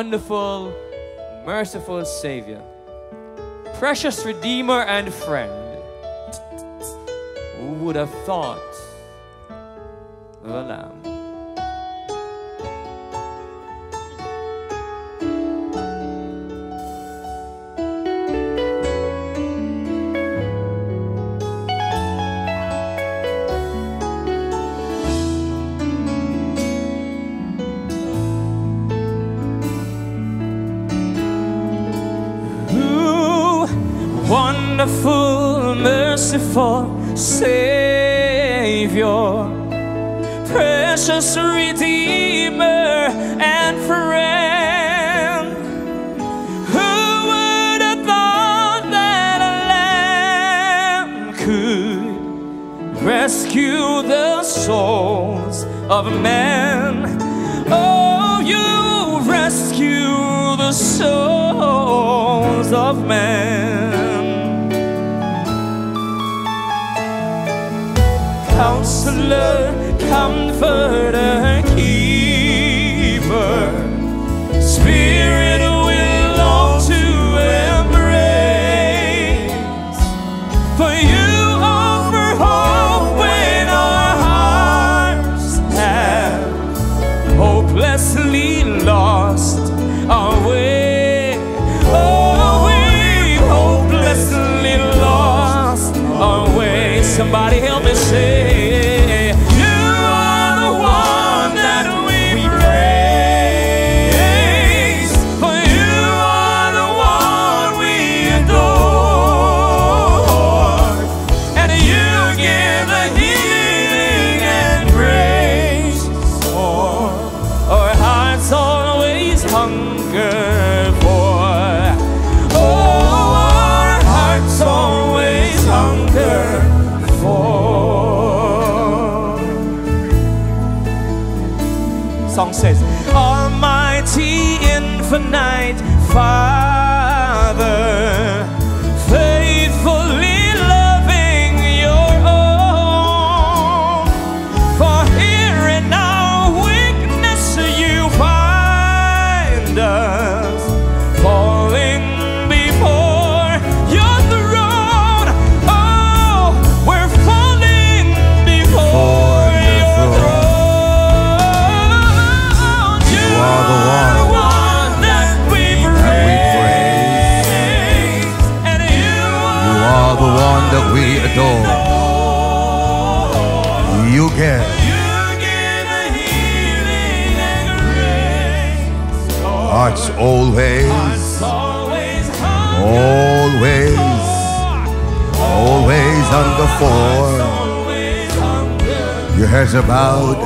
wonderful, merciful Savior, precious Redeemer and friend. Who would have thought of a lamb? Merciful Savior, precious Redeemer and friend. Who would have thought that a lamb could rescue the souls of men? Oh, you rescue the souls of men. Counselor, comforter, keeper, spirit will long to embrace. For you offer hope when our hearts have hopelessly lost our way. Oh. Somebody help me say, hearts always, Always always, always under four. Your heads are bowed,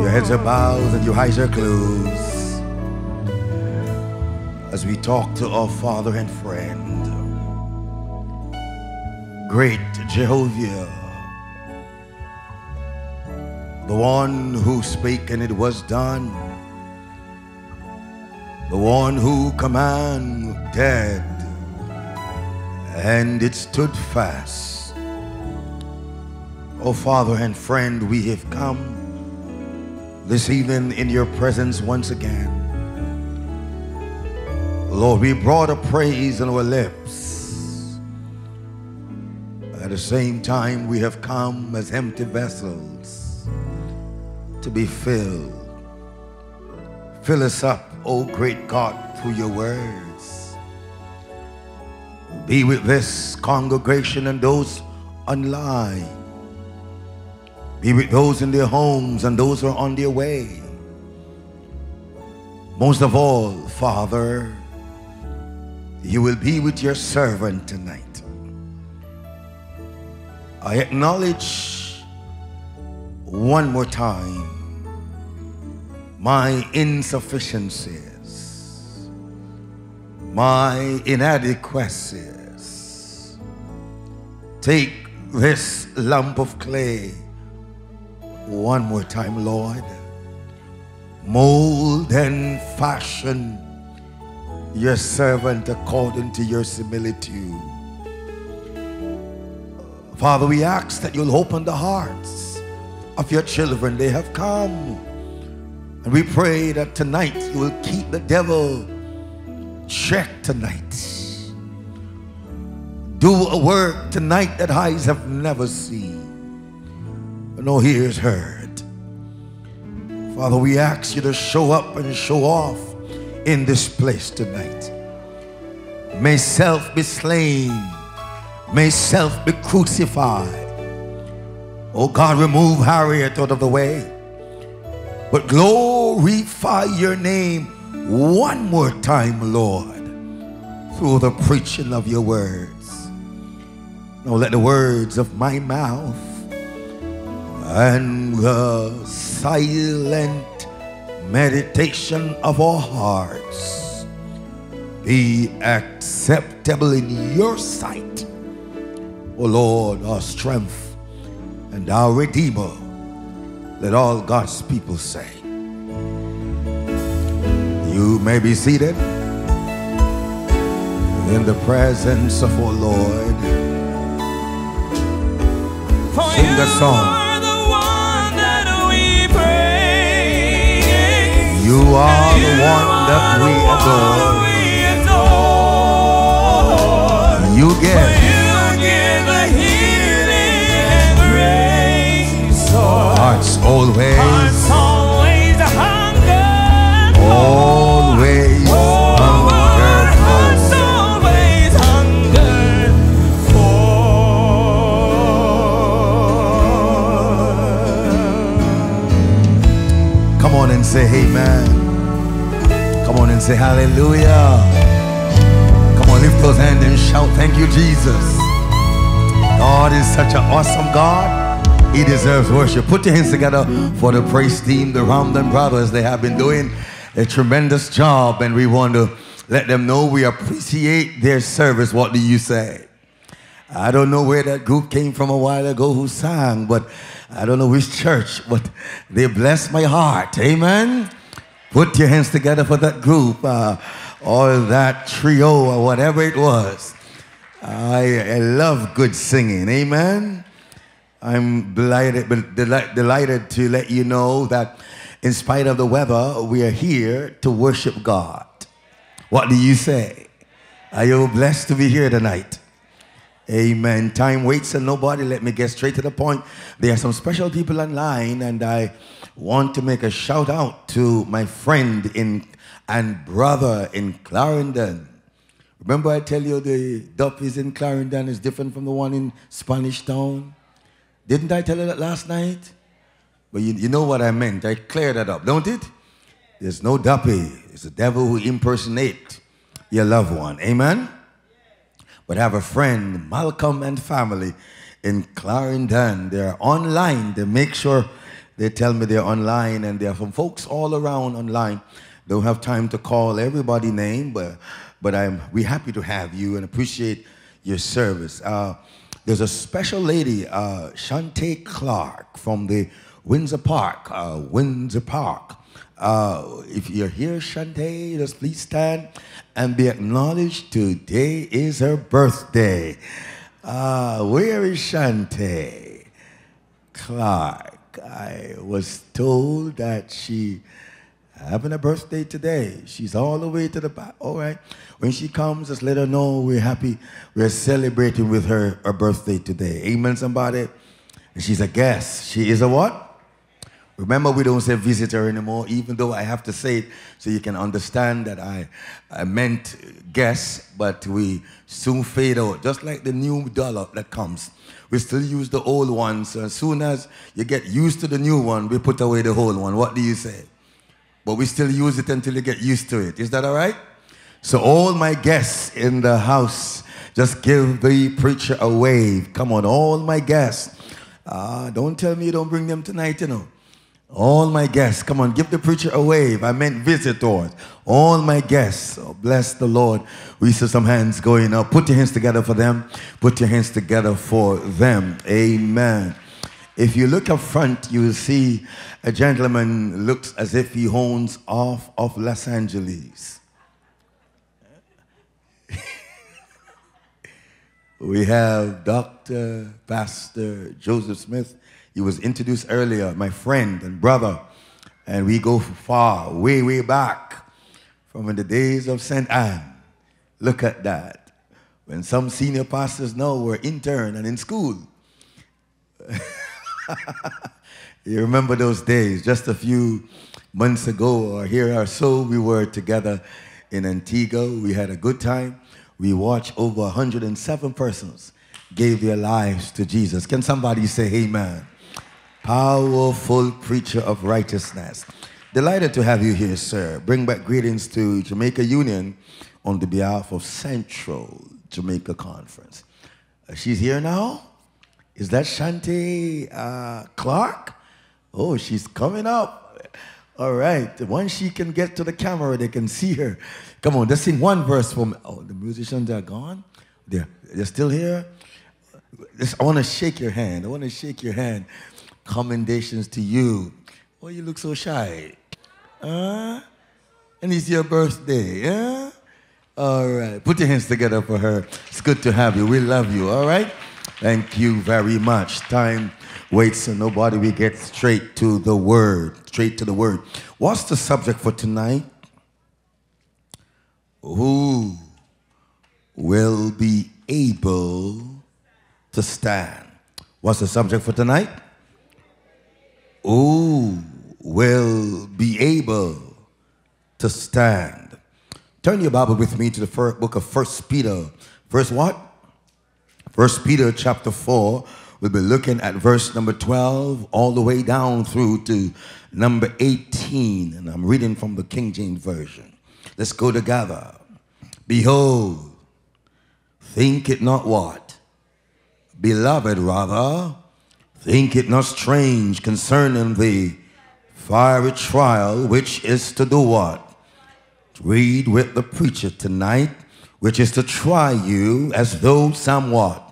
your heads are bowed, and your eyes are closed. As we talk to our Father and friend, great Jehovah, the one who spake and it was done, the one who commanded dead and it stood fast. Oh, Father and friend, we have come this evening in your presence once again. Lord, we brought a praise on our lips. At the same time, we have come as empty vessels to be filled. Fill us up, O great God, through your words. Be with this congregation and those online. Be with those in their homes and those who are on their way. Most of all, Father, you will be with your servant tonight. I acknowledge one more time my insufficiencies, my inadequacies. Take this lump of clay one more time, Lord. Mold and fashion your servant according to your similitude. Father, we ask that you'll open the hearts of your children. They have come And we pray that tonight you will keep the devil check tonight. Do a work tonight that eyes have never seen, but no ears heard. Father, we ask you to show up and show off in this place tonight. May self be slain, may self be crucified. Oh God, remove Harriott out of the way but glorify your name one more time, Lord, through the preaching of your words. Now let the words of my mouth and the silent meditation of our hearts be acceptable in your sight, O Lord, our strength and our Redeemer. Let all God's people say. You may be seated in the presence of our Lord. For Sing the song. are the one that we praise. You are the one that we adore. adore. You For you give always, always hunger. always always hunger for. Come on and say amen. Come on and say hallelujah. Come on, lift those hands and shout, Thank you, Jesus. God is such an awesome God. He deserves worship. Put your hands together for the praise team, the Ramdan brothers. They have been doing a tremendous job, and we want to let them know we appreciate their service. What do you say? I don't know where that group came from a while ago who sang, but I don't know which church, but they blessed my heart. Amen. Put your hands together for that group uh, or that trio or whatever it was. I, I love good singing. Amen. I'm delighted, delighted to let you know that in spite of the weather, we are here to worship God. What do you say? Are you blessed to be here tonight? Amen. Time waits and nobody. Let me get straight to the point. There are some special people online, and I want to make a shout out to my friend in and brother in Clarendon. Remember, I tell you the Duppy's in Clarendon is different from the one in Spanish Town. Didn't I tell you that last night? But you, you know what I meant. I cleared that up, don't it? There's no Duppy. It's the devil who impersonate your loved one. Amen. But I have a friend, Malcolm and family in Clarendon. They're online. They make sure they tell me they're online, and they're from folks all around online. Don't have time to call everybody name, but but I'm we happy to have you and appreciate your service. Uh, there's a special lady, uh, Shante Clark from the Windsor Park, uh, Windsor Park. Uh, if you're here, Shante, just please stand and be acknowledged. Today is her birthday. Uh, where is Shante Clark? I was told that she having a birthday today. She's all the way to the back. All right. When she comes, just let her know we're happy. We're celebrating with her her birthday today. Amen, somebody. And she's a guest. She is a what? Remember, we don't say visitor anymore, even though I have to say it so you can understand that I, I meant guest, but we soon fade out. Just like the new dollar that comes. We still use the old one. So as soon as you get used to the new one, we put away the old one. What do you say? But we still use it until you get used to it. Is that all right? So, all my guests in the house, just give the preacher a wave. Come on, all my guests. Ah, don't tell me you don't bring them tonight, you know. All my guests, come on, give the preacher a wave. I meant visitors. All my guests, oh, bless the Lord. We see some hands going up. Put your hands together for them. Put your hands together for them. Amen. If you look up front, you will see a gentleman looks as if he owns off of Los Angeles. we have Dr. Pastor Joseph Smith. He was introduced earlier, my friend and brother And we go far, way, way back from in the days of St. Ann. Look at that. When some senior pastors now were intern and in school. you remember those days, just a few months ago or here or so, we were together in Antigua. We had a good time. We watched over 107 persons gave their lives to Jesus. Can somebody say amen? Powerful preacher of righteousness. Delighted to have you here, sir. Bring back greetings to Jamaica Union on the behalf of Central Jamaica Conference. Uh, she's here now? Is that Shante uh, Clark? Oh, she's coming up. All right. Once she can get to the camera, they can see her. Come on, let's sing one verse from. Oh, the musicians are gone. They're, they're still here. I want to shake your hand. I want to shake your hand. Commendations to you. Oh, you look so shy. Uh, and it's your birthday. Yeah? All right. Put your hands together for her. It's good to have you. We love you. All right. Thank you very much. Time waits so nobody. We get straight to the word. Straight to the word. What's the subject for tonight? Who will be able to stand? What's the subject for tonight? Who will be able to stand? Turn your Bible with me to the first book of First Peter. Verse what? First Peter chapter 4. We'll be looking at verse number 12 all the way down through to number 18. And I'm reading from the King James Version. Let's go together. Behold, think it not what? Beloved, rather, think it not strange concerning the fiery trial which is to do what? Read with the preacher tonight, which is to try you as though somewhat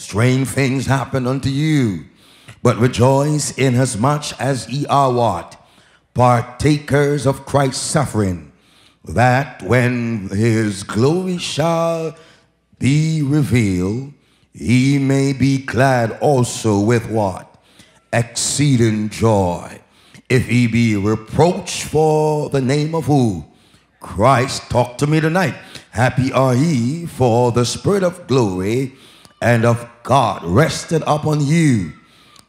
strange things happen unto you. But rejoice in as much as ye are what? Partakers of Christ's suffering, that when his glory shall be revealed, he may be glad also with what? Exceeding joy. If he be reproached for the name of who? Christ, talk to me tonight. Happy are ye, for the Spirit of glory and of God rested upon you,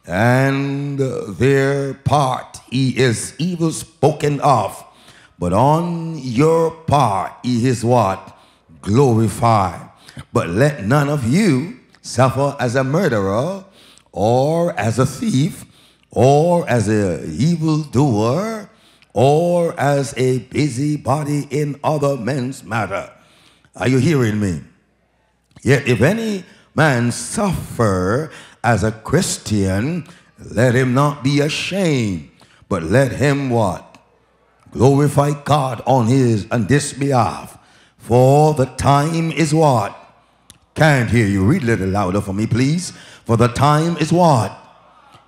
and their part he is evil spoken of, but on your part he is what? Glorified. But let none of you suffer as a murderer, or as a thief, or as a evildoer, or as a busybody in other men's matter. Are you hearing me? Yet if any man suffer as a Christian, let him not be ashamed, but let him what? Glorify God on his and this behalf. For the time is what? Can't hear you. Read a little louder for me, please. For the time is what?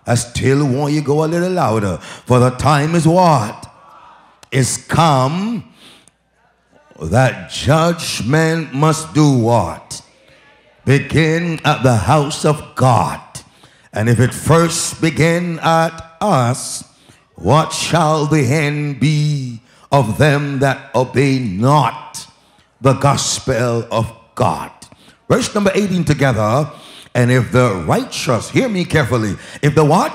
I still want you to go a little louder. For the time is what? Is come that judgment must do what? Begin at the house of God. And if it first begin at us, what shall the end be of them that obey not the gospel of God? Verse number 18 together. And if the righteous, hear me carefully, if the what?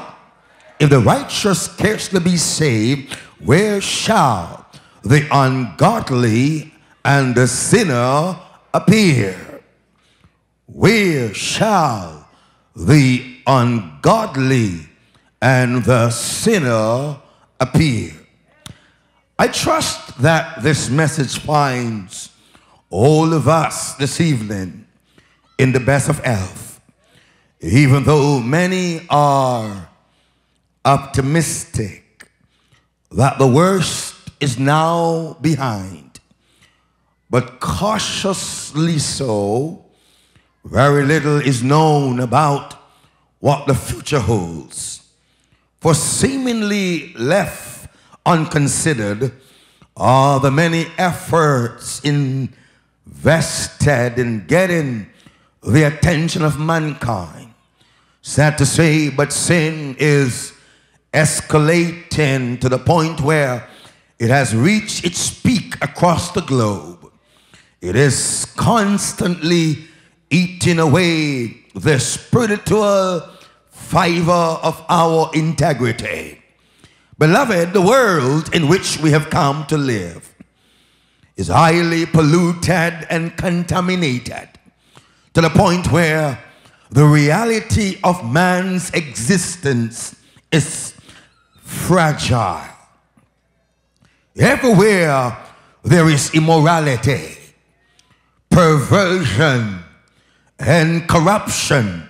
If the righteous scarcely be saved, where shall the ungodly and the sinner appear? Where shall the ungodly and the sinner appear? I trust that this message finds all of us this evening in the best of health, even though many are optimistic that the worst is now behind, but cautiously so very little is known about what the future holds. For seemingly left unconsidered are the many efforts invested in getting the attention of mankind. Sad to say, but sin is escalating to the point where it has reached its peak across the globe. It is constantly eating away the spiritual fiber of our integrity. Beloved, the world in which we have come to live is highly polluted and contaminated to the point where the reality of man's existence is fragile. Everywhere there is immorality, perversion, and corruption,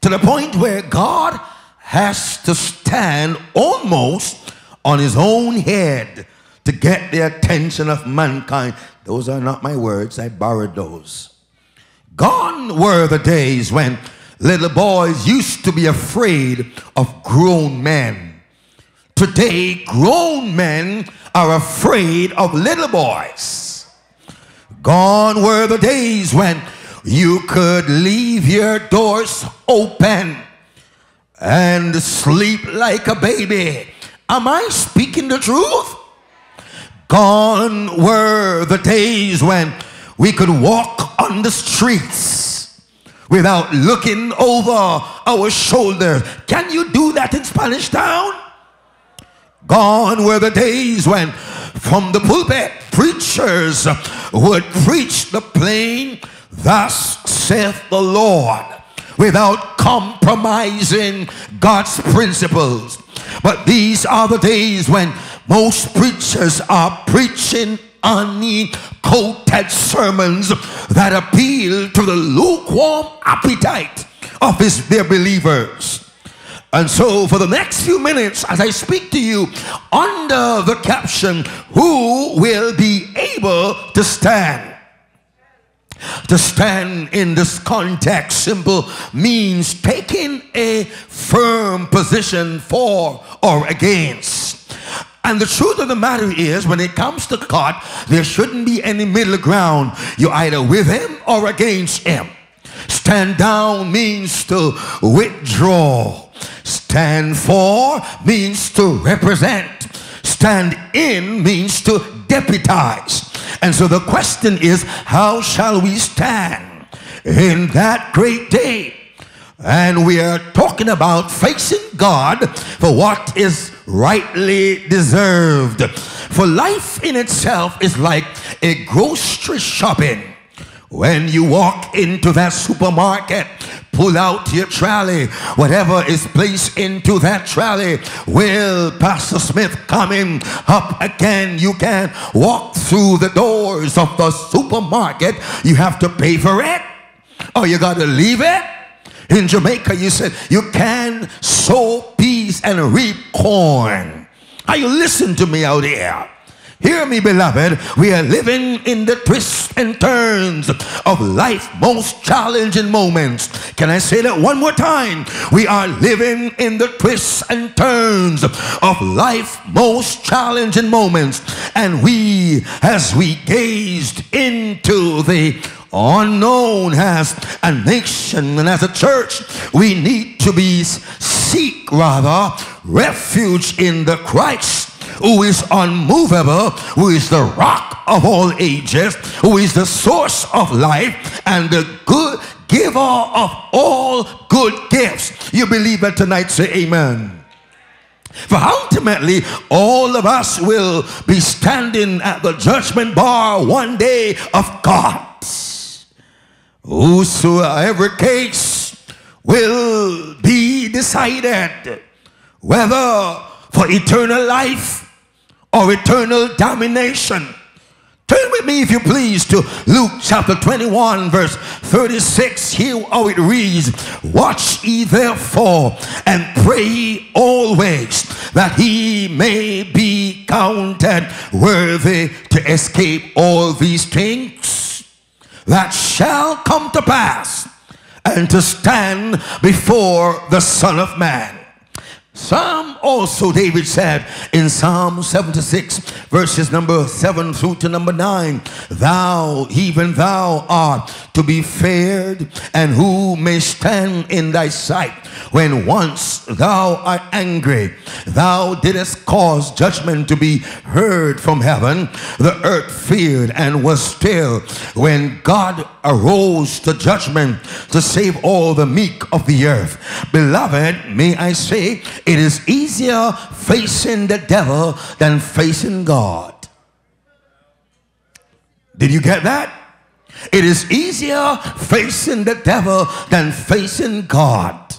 to the point where God has to stand almost on his own head to get the attention of mankind. Those are not my words, I borrowed those. Gone were the days when little boys used to be afraid of grown men. Today, grown men are afraid of little boys. Gone were the days when you could leave your doors open and sleep like a baby. Am I speaking the truth? Gone were the days when we could walk on the streets without looking over our shoulder. Can you do that in Spanish Town? Gone were the days when from the pulpit preachers would preach the plain, thus saith the Lord, without compromising God's principles. But these are the days when most preachers are preaching honey coated sermons that appeal to the lukewarm appetite of his their believers. And so, for the next few minutes, as I speak to you under the caption, Who will be able to stand? To stand in this context simple means taking a firm position for or against. And the truth of the matter is, when it comes to God, there shouldn't be any middle ground. You're either with Him or against Him. Stand down means to withdraw. Stand for means to represent. Stand in means to deputize. And so the question is, how shall we stand in that great day? And we are talking about facing God for what is rightly deserved. For life in itself is like a grocery shopping. When you walk into that supermarket, pull out your trolley. Whatever is placed into that trolley will Pastor Smith coming up again. You can walk through the doors of the supermarket. You have to pay for it or you got to leave it. In Jamaica, you said you can sow peas and reap corn. Are you listening to me out here? Hear me, beloved. We are living in the twists and turns of life's most challenging moments. Can I say that one more time? We are living in the twists and turns of life's most challenging moments. And we, as we gazed into the unknown as a nation and as a church, we need to be seek rather refuge in the Christ who is unmovable, who is the rock of all ages, who is the source of life and the good giver of all good gifts. You believe that tonight? Say amen. For ultimately, all of us will be standing at the judgment bar one day of God. Whosoever case will be decided whether for eternal life or eternal damnation. Turn with me, if you please, to Luke chapter 21, verse 36. Here how it reads Watch ye therefore and pray always that he may be counted worthy to escape all these things that shall come to pass and to stand before the Son of Man. Some also, David said in Psalm 76, verses number 7 through to number 9, Thou, even thou art to be feared, and who may stand in thy sight? When once thou art angry, thou didst cause judgment to be heard from heaven. The earth feared and was still when God arose to judgment to save all the meek of the earth. Beloved, may I say, it is easier facing the devil than facing God. Did you get that? It is easier facing the devil than facing God.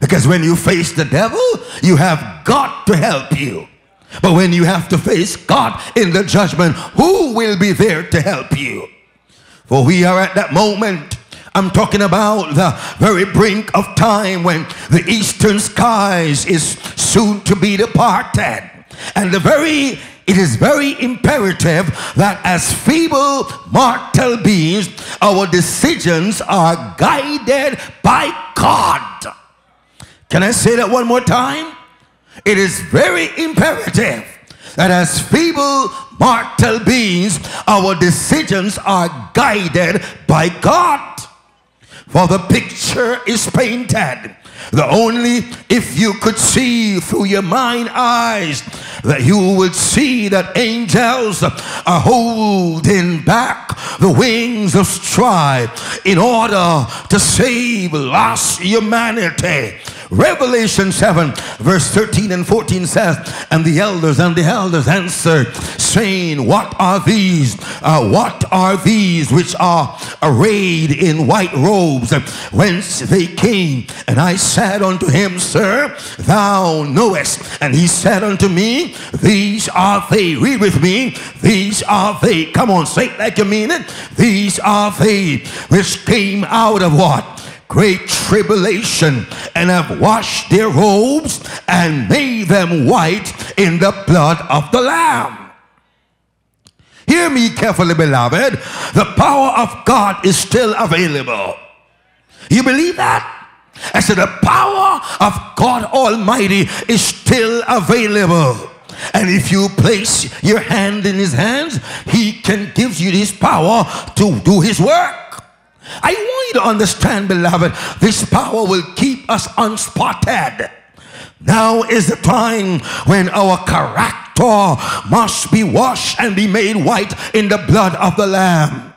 Because when you face the devil, you have God to help you. But when you have to face God in the judgment, who will be there to help you? For we are at that moment. I'm talking about the very brink of time when the eastern skies is soon to be departed. And the very it is very imperative that as feeble mortal beings, our decisions are guided by God. Can I say that one more time? It is very imperative that as feeble mortal beings, our decisions are guided by God. For the picture is painted. The only if you could see through your mind eyes that you would see that angels are holding back the wings of strife in order to save lost humanity. Revelation 7, verse 13 and 14 says, And the elders and the elders answered, saying, What are these? Uh, what are these which are arrayed in white robes? Whence they came? And I said unto him, Sir, thou knowest. And he said unto me, These are they. Read with me. These are they. Come on, say it like you mean it. These are they which came out of what? Great tribulation and have washed their robes and made them white in the blood of the Lamb. Hear me carefully, beloved. The power of God is still available. You believe that? I said, the power of God Almighty is still available. And if you place your hand in his hands, he can give you this power to do his work. I want you to understand, beloved, this power will keep us unspotted. Now is the time when our character must be washed and be made white in the blood of the Lamb.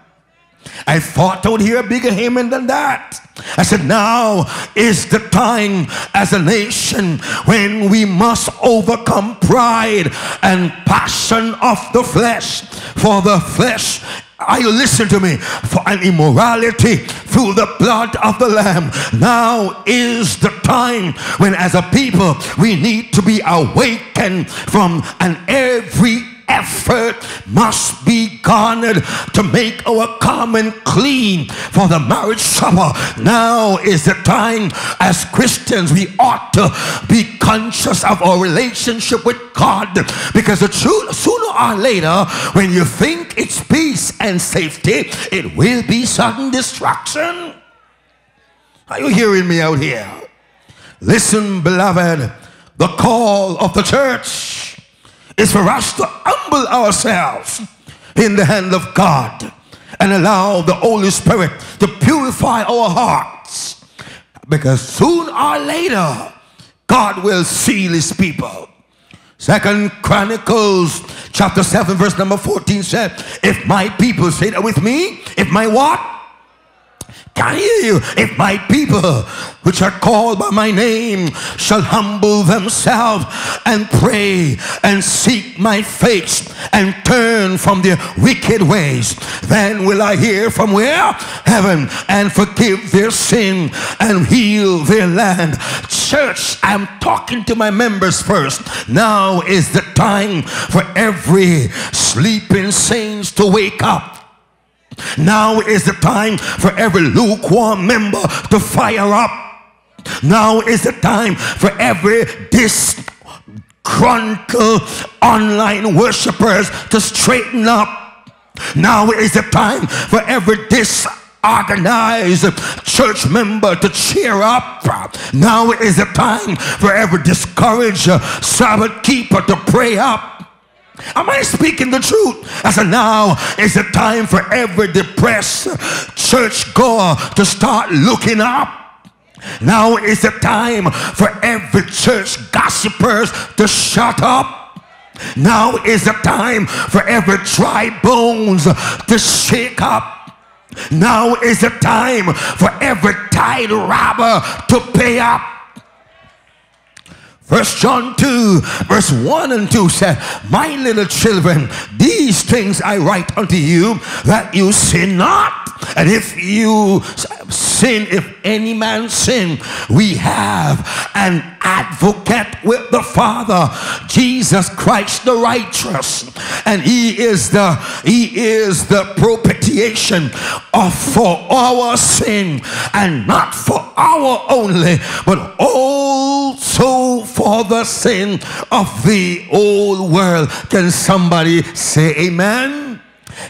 I thought I would hear a bigger amen than that. I said, now is the time as a nation when we must overcome pride and passion of the flesh. For the flesh are you listening to me? For an immorality through the blood of the Lamb. Now is the time when, as a people, we need to be awakened from an every effort must be garnered to make our common clean for the marriage supper. Now is the time as Christians we ought to be conscious of our relationship with God because the truth, sooner or later when you think it's peace and safety it will be sudden destruction. Are you hearing me out here? Listen, beloved, the call of the church is for us to humble ourselves in the hand of God and allow the Holy Spirit to purify our hearts. Because soon or later, God will seal his people. Second Chronicles chapter 7 verse number 14 said, if my people, say that with me, if my what? Can you. If my people, which are called by my name, shall humble themselves and pray and seek my face and turn from their wicked ways, then will I hear from where? Heaven and forgive their sin and heal their land. Church, I'm talking to my members first. Now is the time for every sleeping saints to wake up now is the time for every lukewarm member to fire up. Now is the time for every disgruntled online worshippers to straighten up. Now is the time for every dis organize church member to cheer up. Now is the time for every discouraged Sabbath keeper to pray up. Am I speaking the truth? I said, now is the time for every depressed church goer to start looking up. Now is the time for every church gossipers to shut up. Now is the time for every dry bones to shake up. Now is the time for every tithe robber to pay up. First John 2, verse 1 and 2 said, My little children, these things I write unto you that you sin not. And if you sin, if any man sin, we have an advocate with the Father, Jesus Christ the righteous. And he is the he is the propitiation of for our sin and not for our only, but also for the sin of the old world. Can somebody say amen?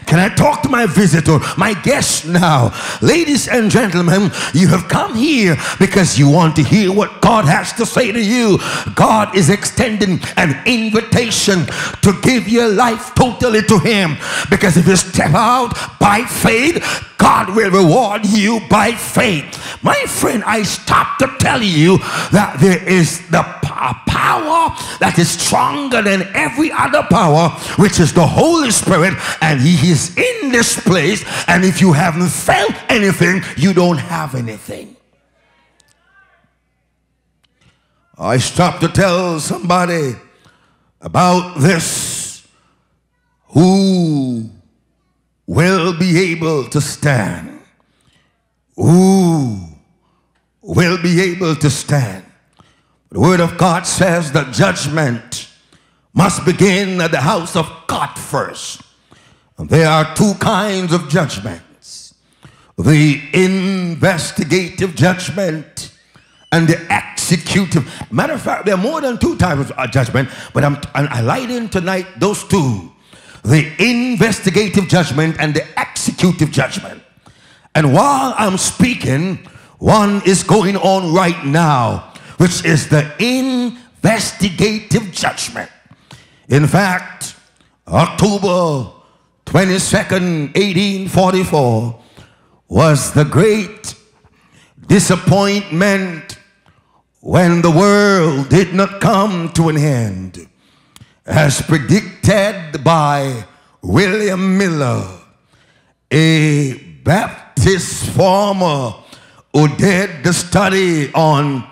Can I talk to my visitor, my guest now? Ladies and gentlemen, you have come here because you want to hear what God has to say to you. God is extending an invitation to give your life totally to Him. Because if you step out by faith, God will reward you by faith. My friend, I stop to tell you that there is the power that is stronger than every other power, which is the Holy Spirit, and He is in this place. And if you haven't felt anything, you don't have anything. I stop to tell somebody about this who will be able to stand. Who will be able to stand. The Word of God says the judgment must begin at the house of God first. There are two kinds of judgments the investigative judgment and the executive. Matter of fact, there are more than two types of uh, judgment, but I'm, highlighting tonight those two the investigative judgment and the executive judgment. And while I'm speaking, one is going on right now, which is the investigative judgment. In fact, October 22nd, 1844, was the great disappointment when the world did not come to an end as predicted by William Miller, a Baptist farmer who did the study on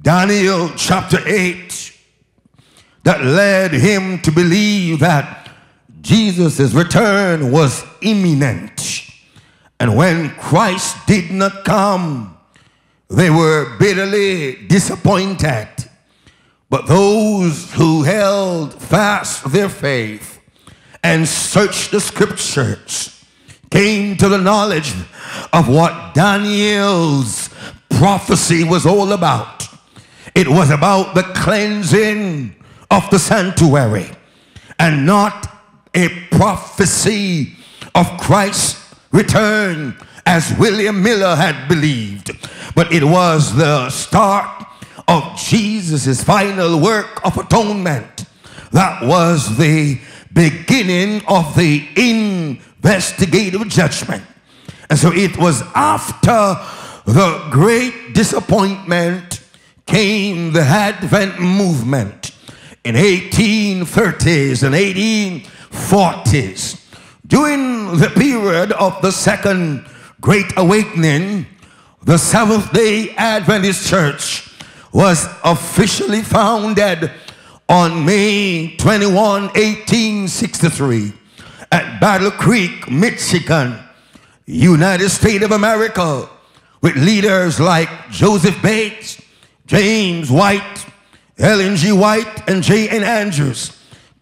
Daniel chapter 8 that led him to believe that Jesus' return was imminent. And when Christ did not come, they were bitterly disappointed. But those who held fast their faith and searched the scriptures came to the knowledge of what Daniel's prophecy was all about. It was about the cleansing of the sanctuary and not a prophecy of Christ's return as William Miller had believed, but it was the start of Jesus' final work of atonement. That was the beginning of the investigative judgment. And so it was after the great disappointment came the Advent movement in 1830s and 1840s. During the period of the second Great Awakening, the Seventh day Adventist Church was officially founded on May 21, 1863 at Battle Creek, Michigan, United States of America, with leaders like Joseph Bates, James White, Ellen G. White, and J. N. Andrews.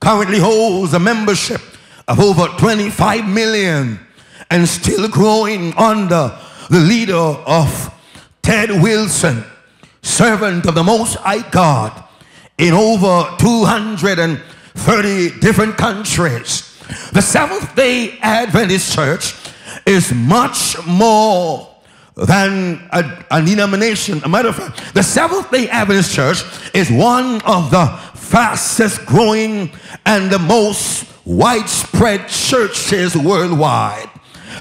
Currently holds a membership of over 25 million and still growing under the leader of Ted Wilson servant of the Most High God in over 230 different countries. The Seventh day Adventist Church is much more than a, a, denomination. A matter of fact, the Seventh day Adventist Church is one of the fastest growing and the most widespread churches worldwide.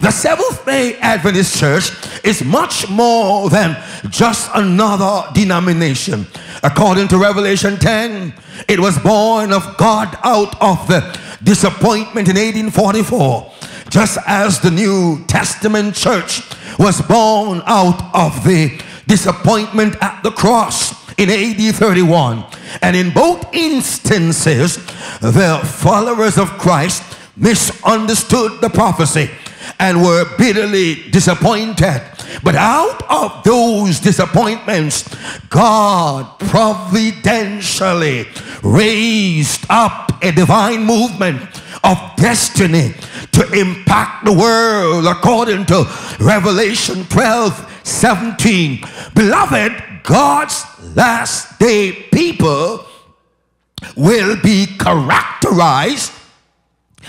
The Seventh day Adventist Church is much more than just another denomination. According to Revelation 10, it was born of God out of the disappointment in 1844, just as the New Testament church was born out of the disappointment at the cross in AD 31. And in both instances, the followers of Christ misunderstood the prophecy and were bitterly disappointed. But out of those disappointments, God providentially raised up a divine movement of destiny to impact the world according to Revelation 12 17. Beloved, God's last day people will be characterized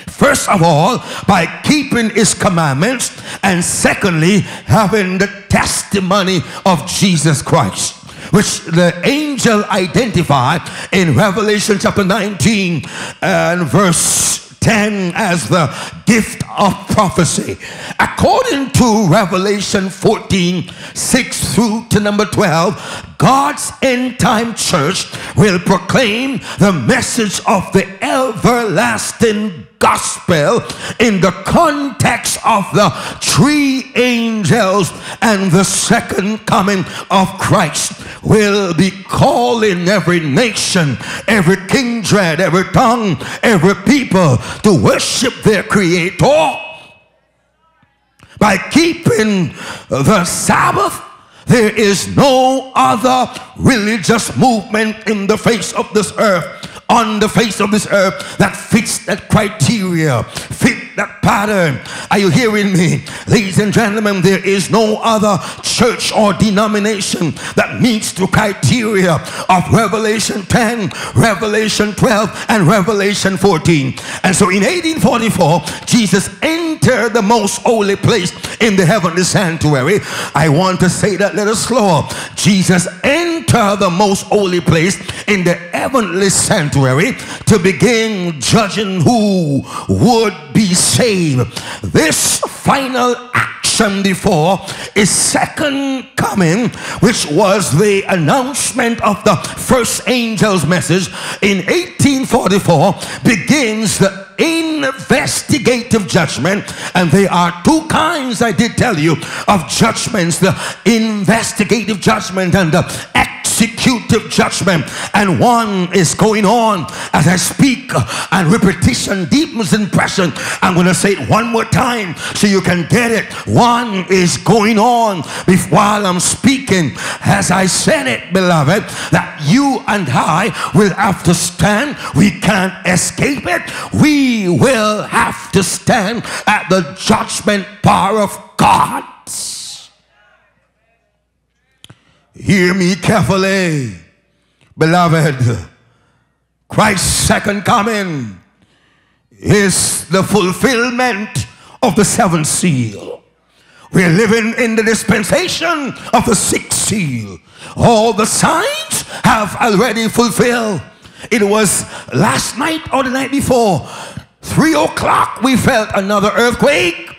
First of all, by keeping his commandments, and secondly, having the testimony of Jesus Christ, which the angel identified in Revelation chapter 19 and verse 10 as the gift of prophecy. According to Revelation 14 6 through to number 12, God's end time church will proclaim the message of the everlasting gospel in the context of the three angels and the second coming of Christ will be calling every nation, every kindred, every tongue, every people to worship their creator by keeping the Sabbath. There is no other religious movement in the face of this earth on the face of this earth that fits that criteria, fit that pattern. Are you hearing me? Ladies and gentlemen, there is no other church or denomination that meets the criteria of Revelation 10, Revelation 12, and Revelation 14. And so in 1844, Jesus entered the most holy place in the heavenly sanctuary. I want to say that little slower. Jesus entered the most holy place in the heavenly sanctuary to begin judging who would be saved. This final action before is second coming, which was the announcement of the first angel's message in 1844, begins the investigative judgment and there are two kinds I did tell you of judgments the investigative judgment and the executive judgment. And one is going on as I speak, and repetition deepens impression. I'm going to say it one more time so you can get it. One is going on while I'm speaking as I said it, beloved, that you and I will have to stand. We can't escape it. We will have to stand at the judgment bar of God. Hear me carefully, beloved. Christ's second coming is the fulfillment of the seventh seal. We're living in the dispensation of the sixth seal. All the signs have already fulfilled. It was last night or the night before. Three o'clock, we felt another earthquake.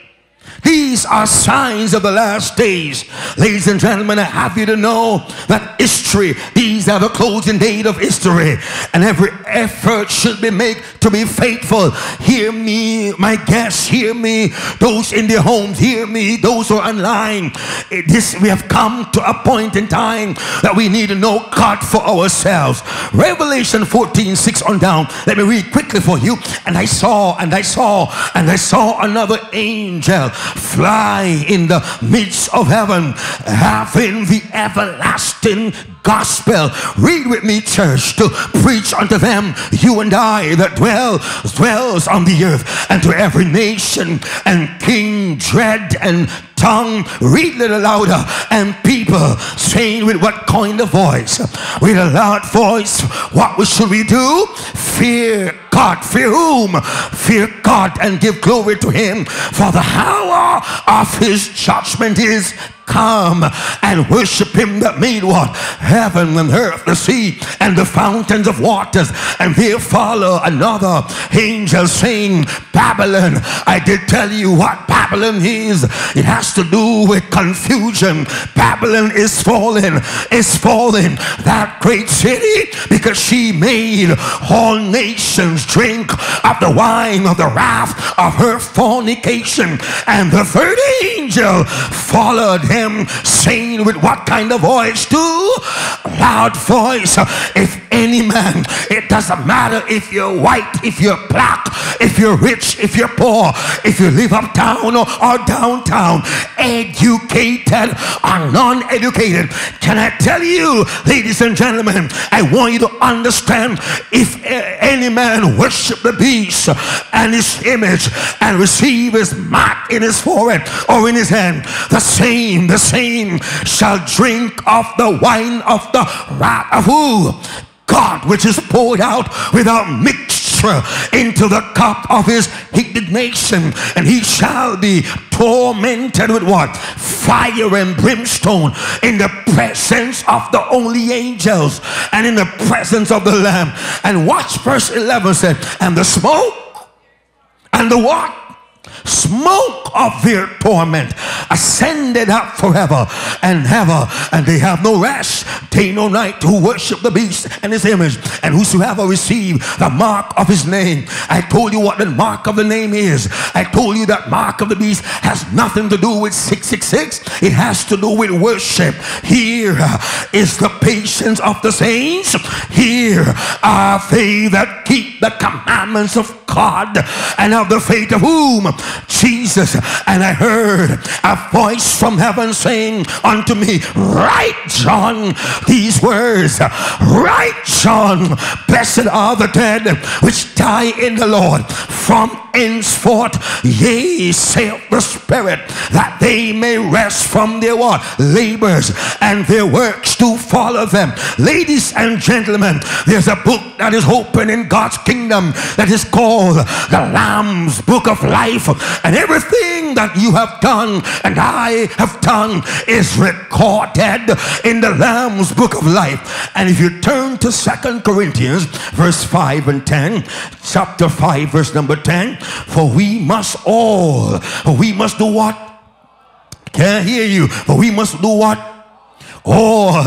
These are signs of the last days. Ladies and gentlemen, I have you to know that history, these are the closing date of history. And every effort should be made to be faithful. Hear me, my guests, hear me. Those in their homes, hear me. Those who are online. This we have come to a point in time that we need to know God for ourselves. Revelation 14, 6 on down. Let me read quickly for you. And I saw, and I saw, and I saw another angel fly in the midst of heaven, having the everlasting gospel. Read with me, church, to preach unto them, you and I, that dwell, dwells on the earth, and to every nation and king, dread and tongue, read a little louder, and people saying with what kind of voice? With a loud voice, what should we do? Fear God. Fear whom? Fear God and give glory to him. For the hour of his judgment is come and worship him that made what? Heaven and earth, the sea, and the fountains of waters. And there follow another angel saying, Babylon. I did tell you what Babylon is. It has to do with confusion. Babylon is fallen, is fallen. That great city, because she made all nations drink of the wine of the wrath of her fornication. And the third angel followed him saying with what kind of voice too? Loud voice. If any man, it doesn't matter if you're white, if you're black, if you're rich, if you're poor, if you live uptown or, or downtown, educated or non-educated. Can I tell you, ladies and gentlemen, I want you to understand if uh, any man worship the beast and his image and receive his mark in his forehead or in his hand, the same the same shall drink of the wine of the wrath of who? God, which is poured out without mixture into the cup of his indignation, and he shall be tormented with what? Fire and brimstone in the presence of the only angels and in the presence of the Lamb. And watch verse 11 said, and the smoke and the what? Smoke of their torment ascended up forever and ever and they have no rest. Day nor night who worship the beast and his image. And whosoever receive the mark of his name I told you what the mark of the name is. I told you that mark of the beast has nothing to do with 666 it has to do with worship. Here is the patience of the saints. Here are they that keep the commandments of God and of the faith of whom Jesus. And I heard a voice from heaven saying unto me, Write, John, these words. Write, John, blessed are the dead which die in the Lord from henceforth. Yea, saith the Spirit, that they may rest from their what? Labors and their works to follow them. Ladies and gentlemen, there's a book that is open in God's kingdom that is called the Lamb's Book of Life. And everything that you have done and I have done is recorded in the Lamb's Book of Life. And if you turn to Second Corinthians, verse 5 and 10, chapter 5, verse number 10, for we must all, we must do what? Can't hear you, but we must do what? All,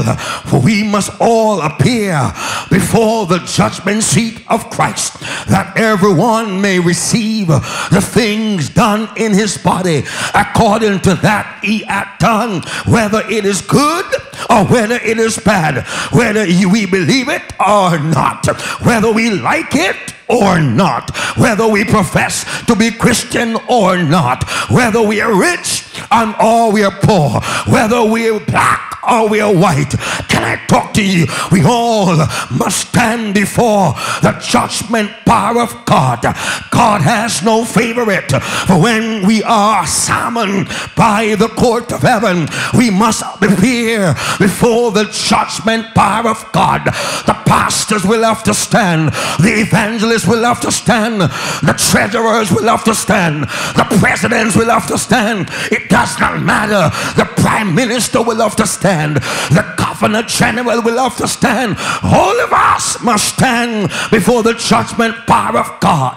for we must all appear before the judgment seat of Christ, that everyone may receive the things done in his body according to that he hath done, whether it is good or whether it is bad, whether we believe it or not, whether we like it or not, whether we profess to be Christian or not, whether we are rich and or we are poor, whether we are black or we are white. Can I talk to you? We all must stand before the judgment power of God. God has no favorite. For when we are summoned by the court of heaven, we must appear before the judgment power of God. The pastors will have to stand. The evangelists will have to stand. The treasurers will have to stand. The presidents will have to stand. It does not matter. The prime minister will have to stand. The governor general will have to stand. All of us must stand before the judgment power of God.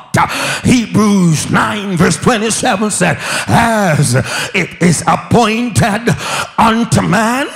Hebrews 9 verse 27 said, As it is appointed unto man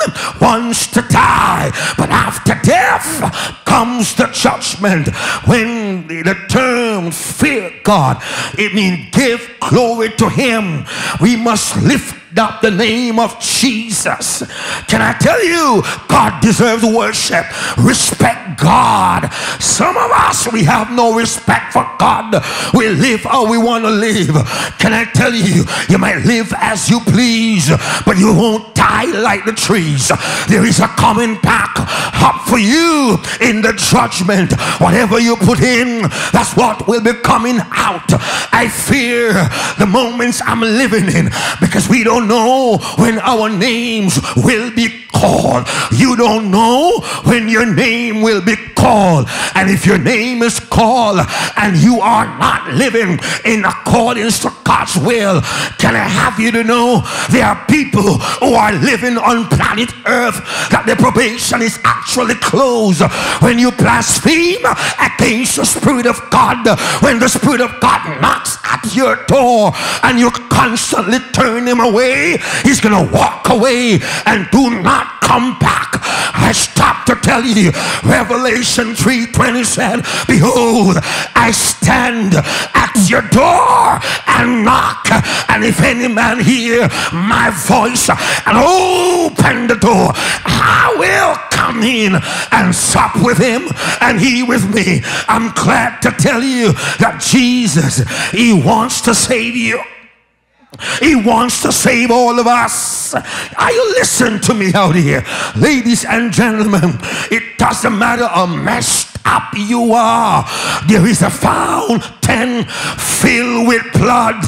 once to die, but after death comes the judgment. When the term fear God, it means give glory to Him. We must lift up the name of Jesus. Can I tell you, God deserves worship. Respect God. Some of us, we have no respect for God. We live how we want to live. Can I tell you, you might live as you please, but you won't die like the trees. There is a coming back up for you in the judgment. Whatever you put in, that's what will be coming out. I fear the moments I'm living in because we don't know when our names will be called. You don't know when your name will be called. And if your name is called and you are not living in accordance to God's will, can I have you to know there are people who are living on planet Earth that their probation is actually closed. When you blaspheme against the Spirit of God, when the Spirit of God knocks at your door and you constantly turn him away, he's going to walk away and do not come back. I stop to tell you, Revelation 3:20 said, Behold, I stand at your door and knock, and if any man hear my voice and open the door, I will come in and sup with him and he with me. I'm glad to tell you that Jesus, he wants to save you. He wants to save all of us. Are you listening to me out here? Ladies and gentlemen, it doesn't matter how messed up you are. There is a fountain filled with blood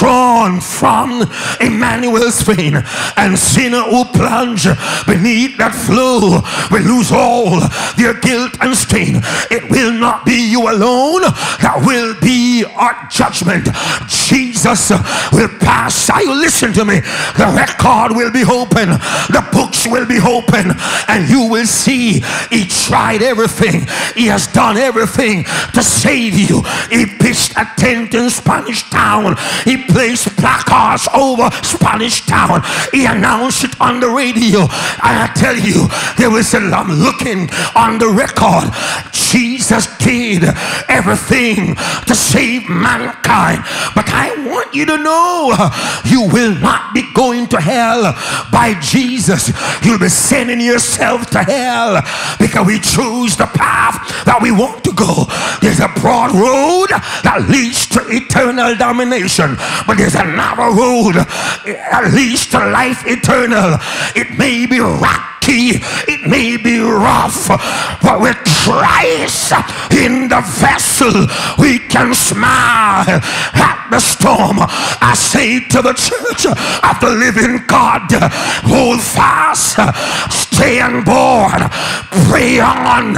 drawn from Emmanuel's vein. And sinner who plunge beneath that flow will lose all their guilt and stain. It will not be you alone that will be our judgment. Jesus will pass. Are you listen to me? The record will be open. The books will be open. And you will see he tried everything. He has done everything to save you. He pitched a tent in Spanish town. He placed placards over Spanish town. He announced it on the radio. And I tell you, there was a I'm looking on the record. Jesus did everything to save mankind. But I want you to know you will not be going to hell by Jesus. You'll be sending yourself to hell because we choose the path that we want to go. There's a broad road that leads to eternal domination, but there's a road that leads to life eternal. It may be rocky, it may be rough, but with Christ in the vessel, we can smile at the storm. I say to the church of the living God, hold fast, stay on board, pray on,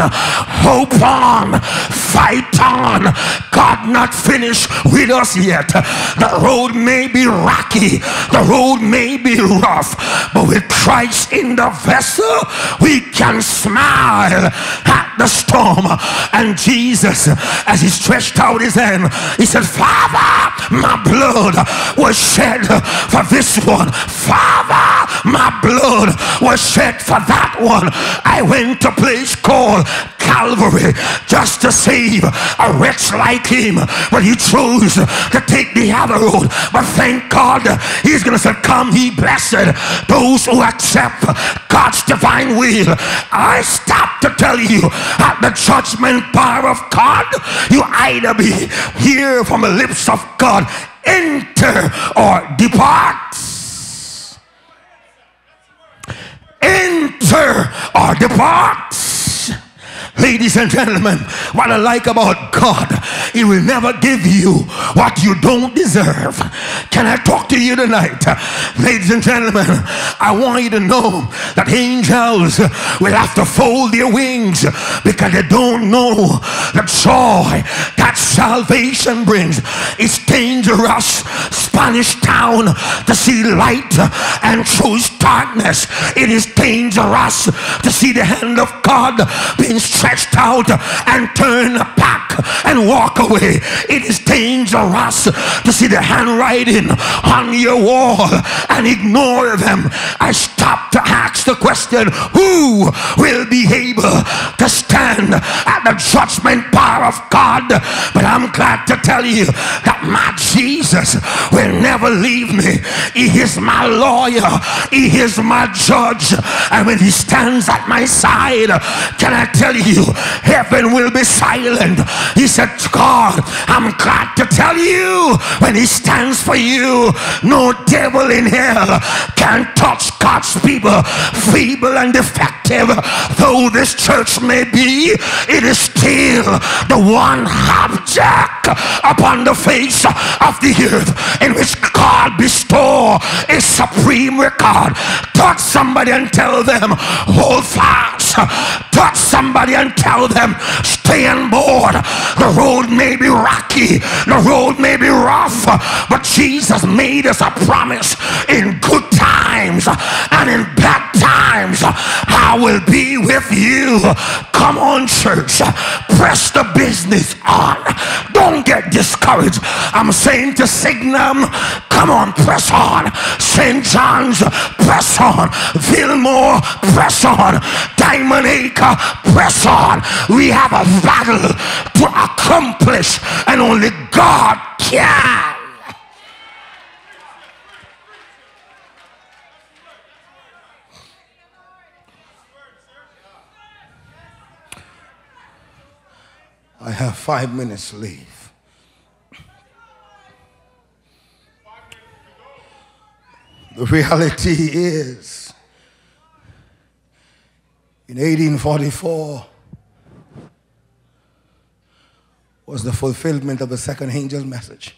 hope on, fight on. God not finished with us yet. The road may be rocky, the road may be rough, but with Christ in the vessel, we can smile at the storm. And Jesus, as he stretched out his hand, he said, Father, my blood was shed for this one. Father, my blood was shed for that one. I went to a place called Calvary just to save a wretch like him. But he chose to take the other road. But thank God he's going to say, Come, he blessed those who accept God's divine will. I stop to tell you at the judgment bar of God, you either be here from the lips of God, enter or depart. Enter or depart. Ladies and gentlemen, what I like about God, He will never give you what you don't deserve. Can I talk to you tonight? Ladies and gentlemen, I want you to know that angels will have to fold their wings because they don't know the joy that salvation brings. It's dangerous, Spanish town, to see light and choose darkness. It is dangerous to see the hand of God being stretched out and turn back and walk away. It is dangerous to see the handwriting on your wall and ignore them. I stop to ask the question who will be able to stand at the judgment bar of God? But I'm glad to tell you that my Jesus will never leave me. He is my lawyer, He is my judge. And when He stands at my side, can I tell you? You, heaven will be silent. He said, God, I'm glad to tell you when he stands for you, no devil in hell can touch God's people, feeble and defective though this church may be, it is still the one object upon the face of the earth in which God bestow a supreme record. Touch somebody and tell them, hold fast. Touch somebody and tell them, stay on board. The road may be rocky, the road may be rough, but Jesus made us a promise in good times and in bad times. I will be with you. Come on, church. Press the business on. Don't get discouraged. I'm saying to Signum, come on, press on. St. John's, press on. Fillmore, press on. Diamond Acre, press on. We have a battle to accomplish, and only God can. I have five minutes leave. The reality is, in 1844 was the fulfillment of the second angel's message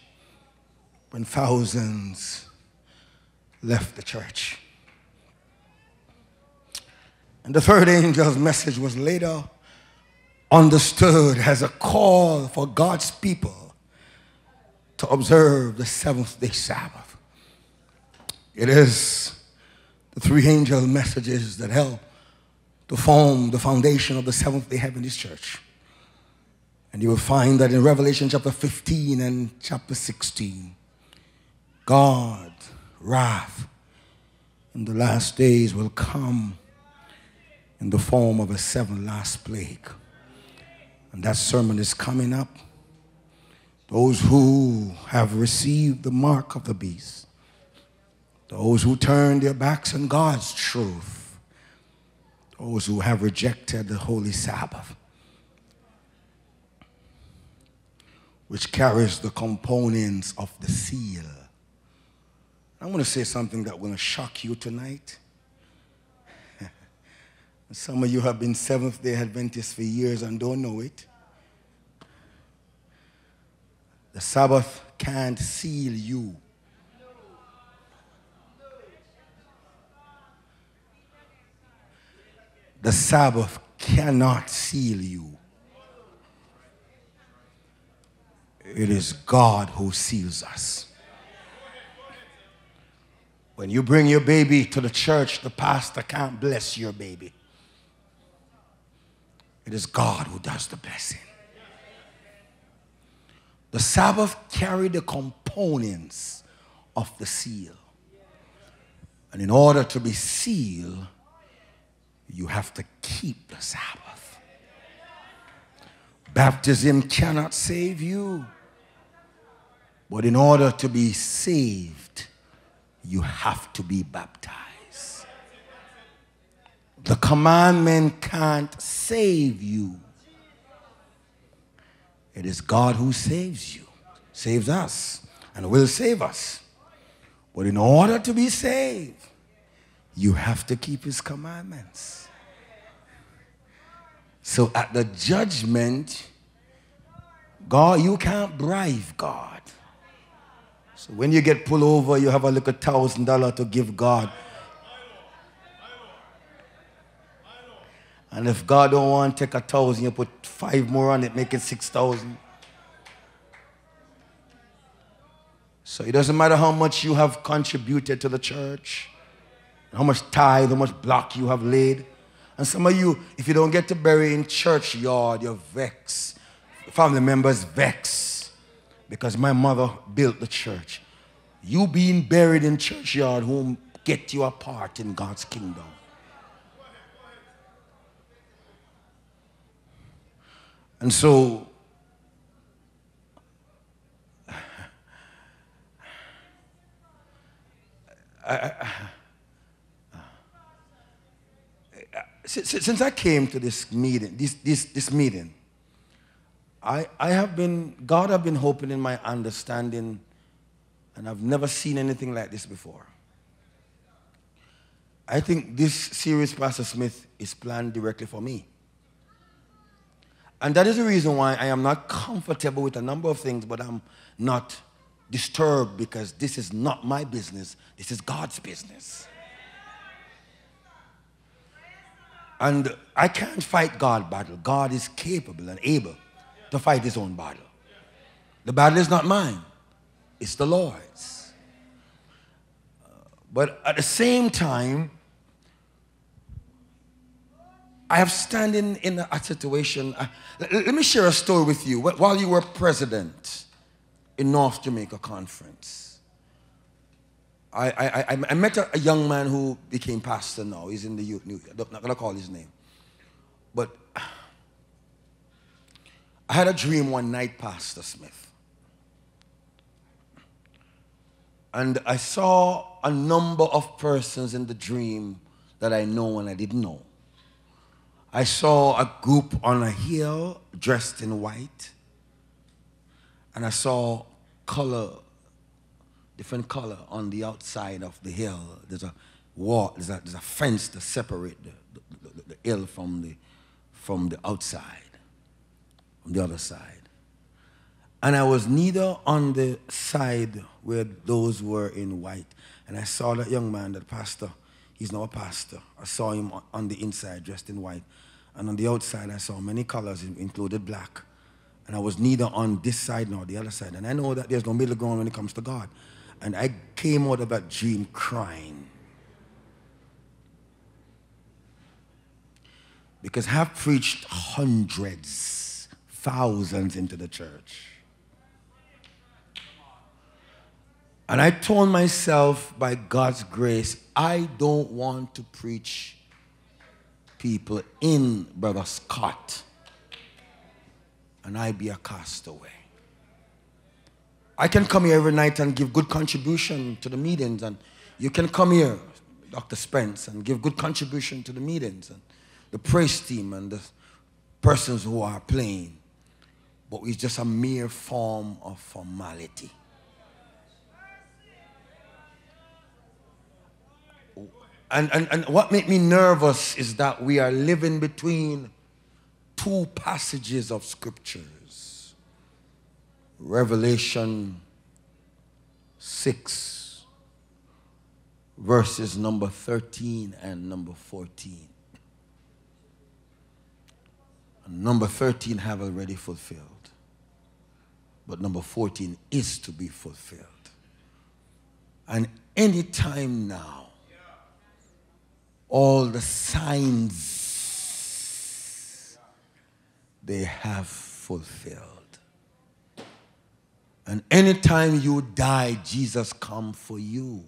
when thousands left the church. And the third angel's message was later understood as a call for God's people to observe the seventh day Sabbath. It is the three angel messages that help to form the foundation of the Seventh day Adventist Church. And you will find that in Revelation chapter 15 and chapter 16, God, wrath in the last days will come in the form of a seven last plague. And that sermon is coming up. Those who have received the mark of the beast, those who turn their backs on God's truth, those who have rejected the holy Sabbath, which carries the components of the seal. I'm going to say something that will shock you tonight. Some of you have been Seventh day Adventists for years and don't know it. The Sabbath can't seal you. The Sabbath cannot seal you. It is God who seals us. When you bring your baby to the church, the pastor can't bless your baby. It is God who does the blessing. The Sabbath carried the components of the seal. And in order to be sealed, you have to keep the Sabbath. Baptism cannot save you. But in order to be saved, you have to be baptized. The commandment can't save you. It is God who saves you, saves us, and will save us. But in order to be saved, you have to keep his commandments. So at the judgment, God, you can't bribe God. So when you get pulled over, you have a little thousand dollar to give God And if God don't want to take a thousand, you put five more on it, make it six thousand. So it doesn't matter how much you have contributed to the church, how much tithe, how much block you have laid. And some of you, if you don't get to bury in churchyard, you're vexed. Family members vex because my mother built the church. You being buried in churchyard won't get you part in God's kingdom. And so, I, I, since, since I came to this meeting, this, this, this meeting, I, I have been, God have been hoping in my understanding, and I've never seen anything like this before. I think this series, Pastor Smith, is planned directly for me. And that is the reason why I am not comfortable with a number of things, but I'm not disturbed because this is not my business, this is God's business. And I can't fight God's battle. God is capable and able to fight his own battle. The battle is not mine, it's the Lord's. But at the same time, I have standing in a situation. Uh, let me share a story with you. While you were president in North Jamaica Conference, I, I, I met a, a, young man who became pastor now. He's in the youth. I'm not going to call his name. But I had a dream one night, Pastor Smith. And I saw a number of persons in the dream that I know and I didn't know. I saw a group on a hill dressed in white. And I saw color, different color on the outside of the hill. There's a wall, there's a, there's a fence to separate the, the, the, the hill from the, from the outside, from the other side. And I was neither on the side where those were in white. And I saw that young man, that pastor, he's now a pastor. I saw him on the inside dressed in white. And on the outside, I saw many colors, included black. And I was neither on this side nor the other side. And I know that there's no middle ground when it comes to God. And I came out of that dream crying. Because I've preached hundreds, thousands into the church. And I told myself, by God's grace, I don't want to preach people in Brother Scott, and I be a castaway. I can come here every night and give good contribution to the meetings, and you can come here, Dr. Spence, and give good contribution to the meetings, and the praise team, and the persons who are playing. It's just a mere form of formality. And, and, and what made me nervous is that we are living between two passages of scriptures Revelation 6, verses number 13 and number 14. And number 13 have already fulfilled, but number 14 is to be fulfilled. And any time now, all the signs they have fulfilled. And anytime you die, Jesus come for you.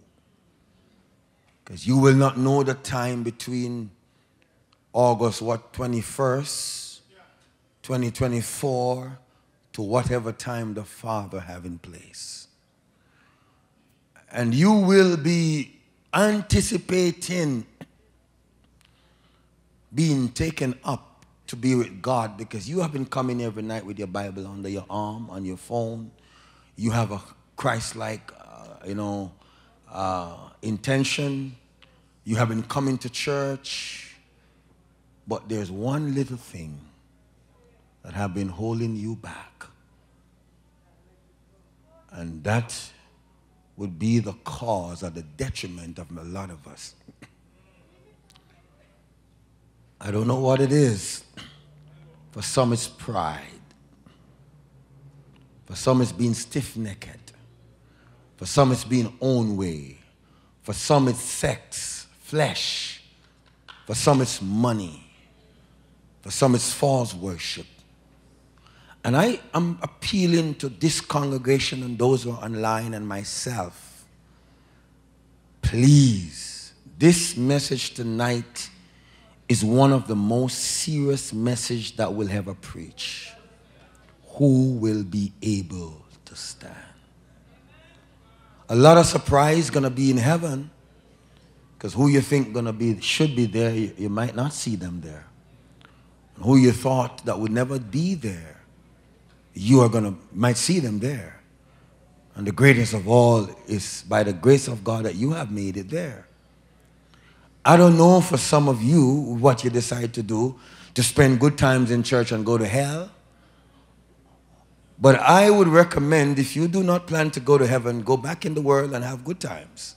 Because you will not know the time between August what 21st, 2024 to whatever time the Father have in place. And you will be anticipating being taken up to be with God because you have been coming every night with your Bible under your arm, on your phone. You have a Christ-like, uh, you know, uh, intention. You have been coming to church. But there's one little thing that have been holding you back. And that would be the cause or the detriment of a lot of us. I don't know what it is. For some, it's pride. For some, it's being stiff necked. For some, it's being own way. For some, it's sex, flesh. For some, it's money. For some, it's false worship. And I am appealing to this congregation and those who are online and myself. Please, this message tonight is one of the most serious message that we'll ever preach. Who will be able to stand? A lot of surprise is gonna be in heaven Because who you think gonna be should be there, you, you might not see them there. Who you thought that would never be there, you are gonna might see them there. And the greatest of all is by the grace of God that you have made it there. I don't know for some of you what you decide to do to spend good times in church and go to hell. But I would recommend if you do not plan to go to heaven, go back in the world and have good times.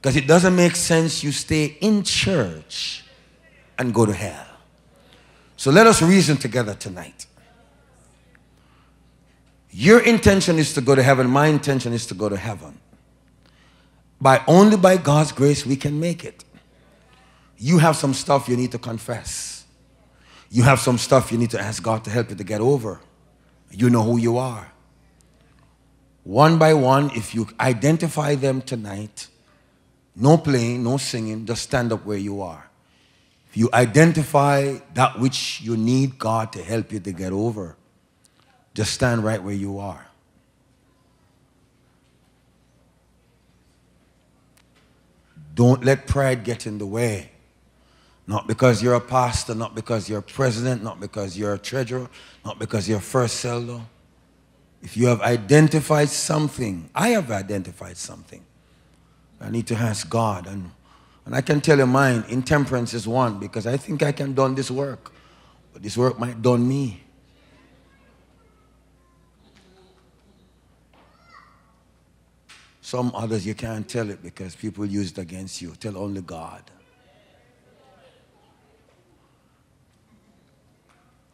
Because it doesn't make sense you stay in church and go to hell. So let us reason together tonight. Your intention is to go to heaven. My intention is to go to heaven. By only by God's grace we can make it. You have some stuff you need to confess. You have some stuff you need to ask God to help you to get over. You know who you are. One by one, if you identify them tonight, no playing, no singing, just stand up where you are. If you identify that which you need God to help you to get over, just stand right where you are. Don't let pride get in the way. Not because you're a pastor, not because you're a president, not because you're a treasurer, not because you're first elder. If you have identified something, I have identified something. I need to ask God. And, and I can tell you mine, intemperance is one because I think I can done this work. But this work might done me. Some others you can't tell it because people use it against you. Tell only God.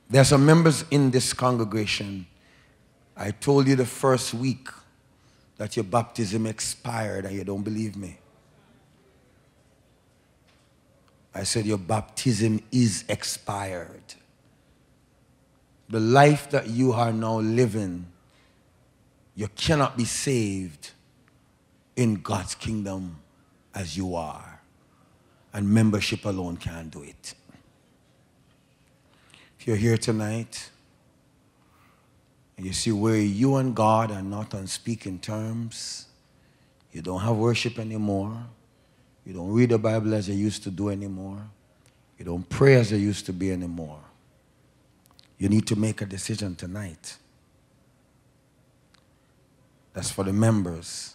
There are some members in this congregation. I told you the first week that your baptism expired and you don't believe me. I said your baptism is expired. The life that you are now living, you cannot be saved in God's kingdom as you are. And membership alone can't do it. If you're here tonight, and you see where you and God are not on speaking terms, you don't have worship anymore, you don't read the Bible as you used to do anymore, you don't pray as you used to be anymore. You need to make a decision tonight. That's for the members.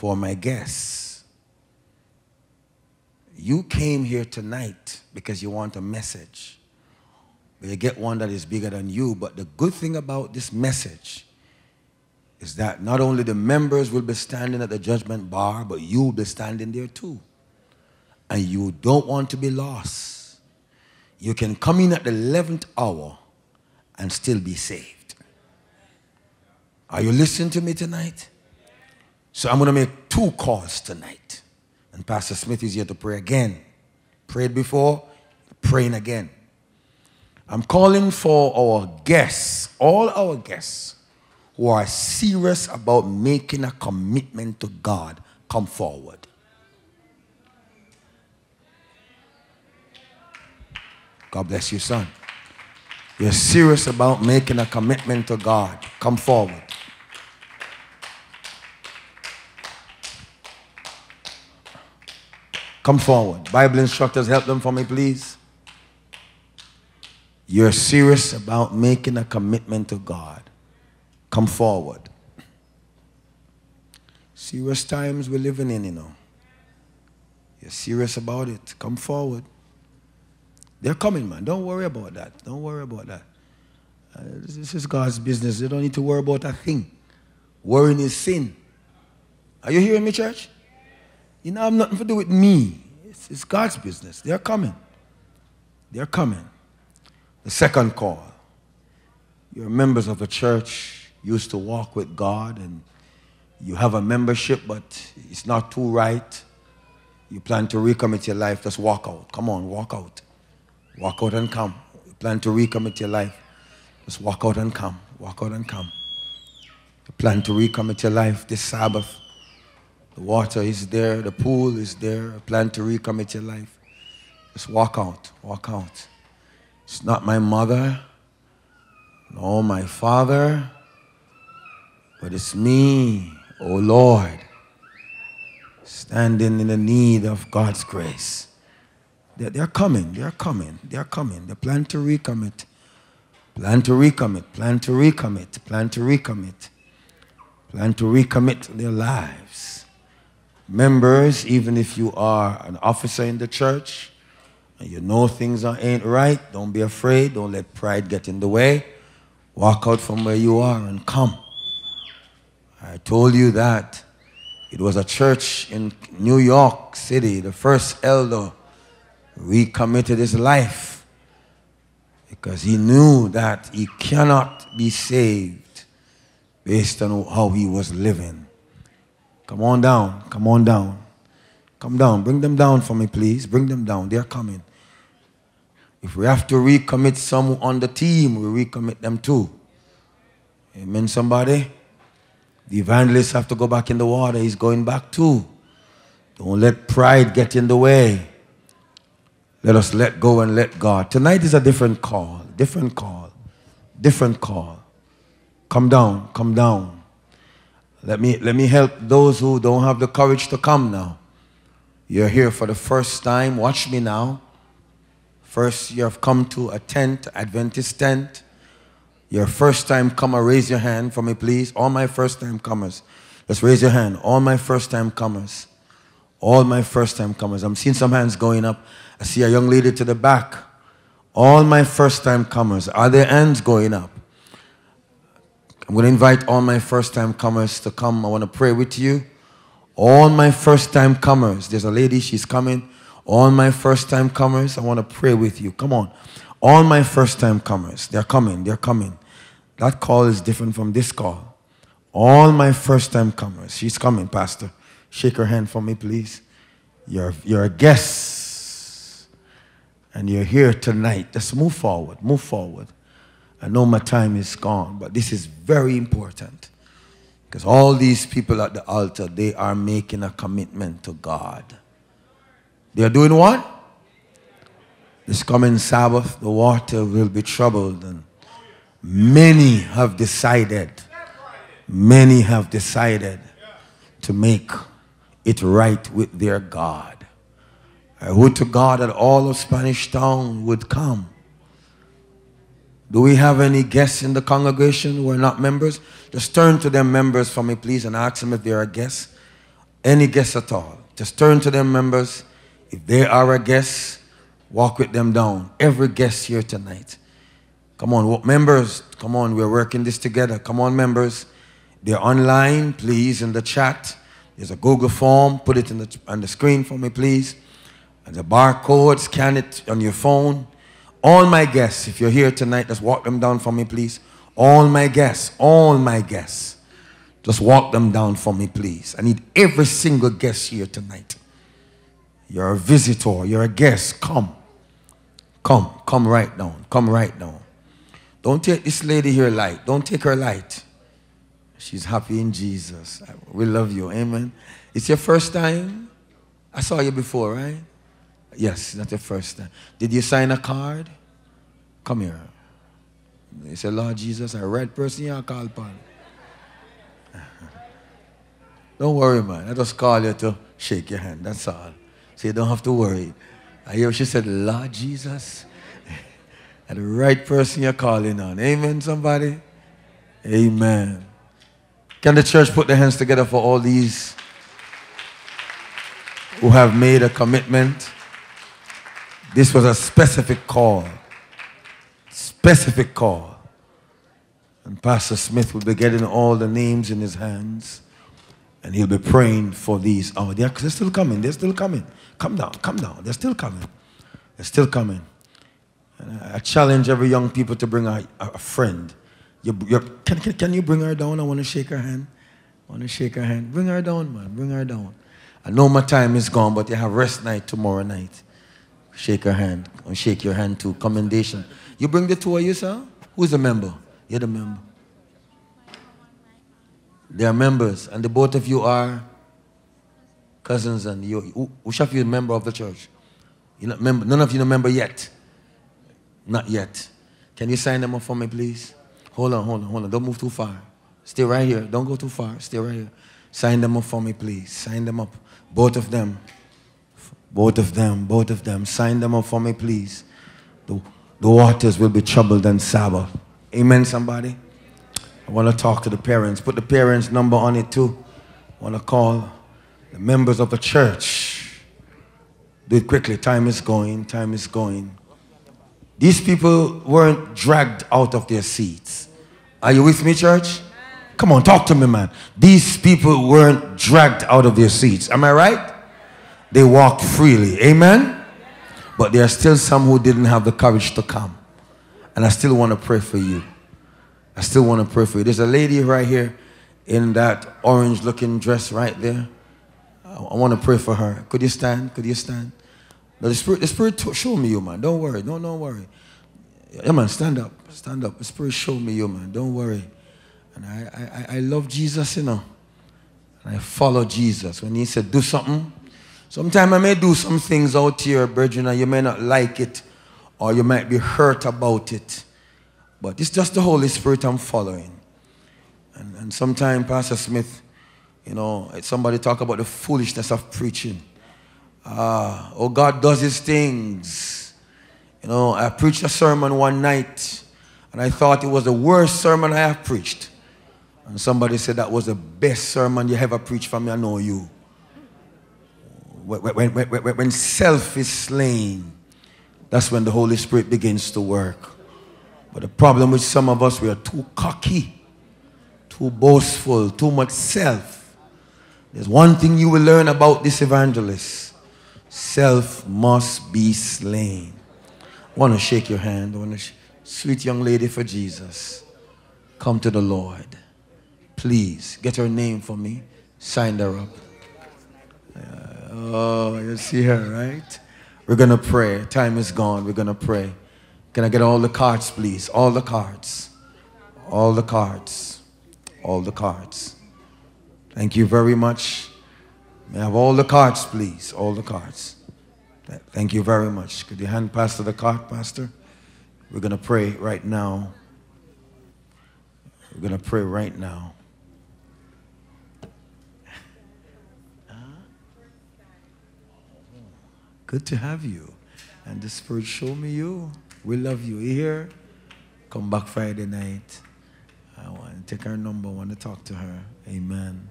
For my guests. You came here tonight because you want a message. You get one that is bigger than you. But the good thing about this message is that not only the members will be standing at the judgment bar, but you will be standing there too. And you don't want to be lost. You can come in at the 11th hour and still be saved. Are you listening to me tonight? So I'm going to make two calls tonight. And Pastor Smith is here to pray again. Prayed before, praying again. I'm calling for our guests, all our guests who are serious about making a commitment to God, come forward. God bless you, son. You're serious about making a commitment to God, come forward. Come forward. Bible instructors, help them for me, please. You're serious about making a commitment to God. Come forward. Serious times we're living in, you know. You're serious about it. Come forward. They're coming, man. Don't worry about that. Don't worry about that. Uh, this is God's business. You don't need to worry about a thing. Worrying is sin. Are you hearing me, church? You know, I'm nothing to do with me. It's, it's God's business. They're coming. They're coming. The second call. You're members of a church, used to walk with God, and you have a membership, but it's not too right. You plan to recommit your life, just walk out. Come on, walk out. Walk out and come. You plan to recommit your life, just walk out and come. Walk out and come. You plan to recommit your life this Sabbath. The water is there, the pool is there. Plan to recommit your life. Just walk out, walk out. It's not my mother, nor my father, but it's me, oh Lord. standing in the need of God's grace. They're, they're coming, they're coming, they're coming. They plan to recommit. Plan to recommit, plan to recommit, plan to recommit, plan to recommit their lives. Members, even if you are an officer in the church and you know things are, ain't right, don't be afraid, don't let pride get in the way. Walk out from where you are and come. I told you that it was a church in New York City, the first elder recommitted his life because he knew that he cannot be saved based on how he was living. Come on down, come on down. Come down, bring them down for me, please. Bring them down, they're coming. If we have to recommit some on the team, we recommit them too. Amen, somebody? The evangelists have to go back in the water. He's going back too. Don't let pride get in the way. Let us let go and let God. Tonight is a different call. Different call. Different call. Come down. Come down. Let me, let me help those who don't have the courage to come now. You're here for the first time. Watch me now. First, you have come to a tent, Adventist tent. Your first time comer, raise your hand for me, please. All my first time comers. Let's raise your hand. All my first time comers. All my first time comers. I'm seeing some hands going up. I see a young lady to the back. All my first time comers. Are there hands going up? I'm going to invite all my first time comers to come. I want to pray with you. All my first time comers. There's a lady, she's coming. All my first time comers, I want to pray with you. Come on. All my first time comers, they're coming, they're coming. That call is different from this call. All my first time comers, she's coming, Pastor. Shake her hand for me, please. You're, you're a guest and you're here tonight. Just move forward, move forward. I know my time is gone, but this is very important because all these people at the altar, they are making a commitment to God. They are doing what? This coming Sabbath, the water will be troubled and Many have decided, many have decided to make it right with their God. I would to God that all of Spanish Town would come. Do we have any guests in the congregation who are not members? Just turn to them members for me, please, and ask them if they are guests. Any guests at all. Just turn to them members. If they are a guest, walk with them down. Every guest here tonight. Come on, members, come on, we're working this together. Come on, members. They're online, please, in the chat. There's a Google form. Put it in the, on the screen for me, please. And the barcode, scan it on your phone. All my guests, if you're here tonight, just walk them down for me, please. All my guests, all my guests. Just walk them down for me, please. I need every single guest here tonight. You're a visitor, you're a guest. Come. Come, come right down. Come right down. Don't take this lady here light. Don't take her light. She's happy in Jesus. We love you. Amen. It's your first time? I saw you before, right? Yes, not your first time. Did you sign a card? Come here. He said, Lord Jesus, a red person you call upon. don't worry, man. I just call you to shake your hand. That's all. So you don't have to worry. I hear she said, Lord Jesus, and the right person you're calling on. Amen, somebody? Amen. Can the church put their hands together for all these who have made a commitment? This was a specific call. Specific call. And Pastor Smith will be getting all the names in his hands. And he'll be praying for these. Oh, they're, they're still coming. They're still coming. Come down. Come down. They're still coming. They're still coming. I challenge every young people to bring a, a friend. You, can, can, can you bring her down? I want to shake her hand. I want to shake her hand. Bring her down, man. Bring her down. I know my time is gone, but you have rest night tomorrow night. Shake her hand. And shake your hand too. Commendation. You bring the two of you, sir? Who's the member? You're the member. They are members, and the both of you are cousins, and you. Which of you a member of the church? You're not member. None of you are a member yet. Not yet. Can you sign them up for me, please? Hold on, hold on, hold on. Don't move too far. Stay right here. Don't go too far. Stay right here. Sign them up for me, please. Sign them up. Both of them. Both of them. Both of them. Sign them up for me, please. The, the waters will be troubled and Sabbath. Amen, somebody? I want to talk to the parents. Put the parents' number on it too. I want to call the members of the church. Do it quickly. Time is going. Time is going. These people weren't dragged out of their seats. Are you with me, church? Come on, talk to me, man. These people weren't dragged out of their seats. Am I right? They walked freely. Amen? But there are still some who didn't have the courage to come. And I still want to pray for you. I still want to pray for you. There's a lady right here in that orange looking dress right there. I want to pray for her. Could you stand? Could you stand? No, the Spirit, the Spirit show me you, man. Don't worry. Don't, don't worry. Yeah, man, stand up. Stand up. The Spirit show me you, man. Don't worry. And I, I, I love Jesus, you know. And I follow Jesus. When he said, do something, sometimes I may do some things out here, brethren, and you may not like it, or you might be hurt about it. But it's just the Holy Spirit I'm following. And, and sometimes, Pastor Smith, you know, somebody talk about the foolishness of preaching. Uh, oh, God does his things. You know, I preached a sermon one night, and I thought it was the worst sermon I have preached. And somebody said that was the best sermon you ever preached for me. I know you. When, when, when, self is slain, that's when the Holy Spirit begins to work. But the problem with some of us, we are too cocky, too boastful, too much self. There's one thing you will learn about this evangelist self must be slain. I want to shake your hand. I want to, sweet young lady for Jesus, come to the Lord. Please get her name for me. Sign her up. Uh, oh, you see her, right? We're going to pray. Time is gone. We're going to pray. Can I get all the cards, please? All the cards. All the cards. All the cards. Thank you very much. May I have all the cards, please? All the cards. Thank you very much. Could you hand Pastor the card, Pastor? We're going to pray right now. We're going to pray right now. Good to have you. And the Spirit show me you. We love you. Here? Come back Friday night. I want to take her number. I want to talk to her. Amen.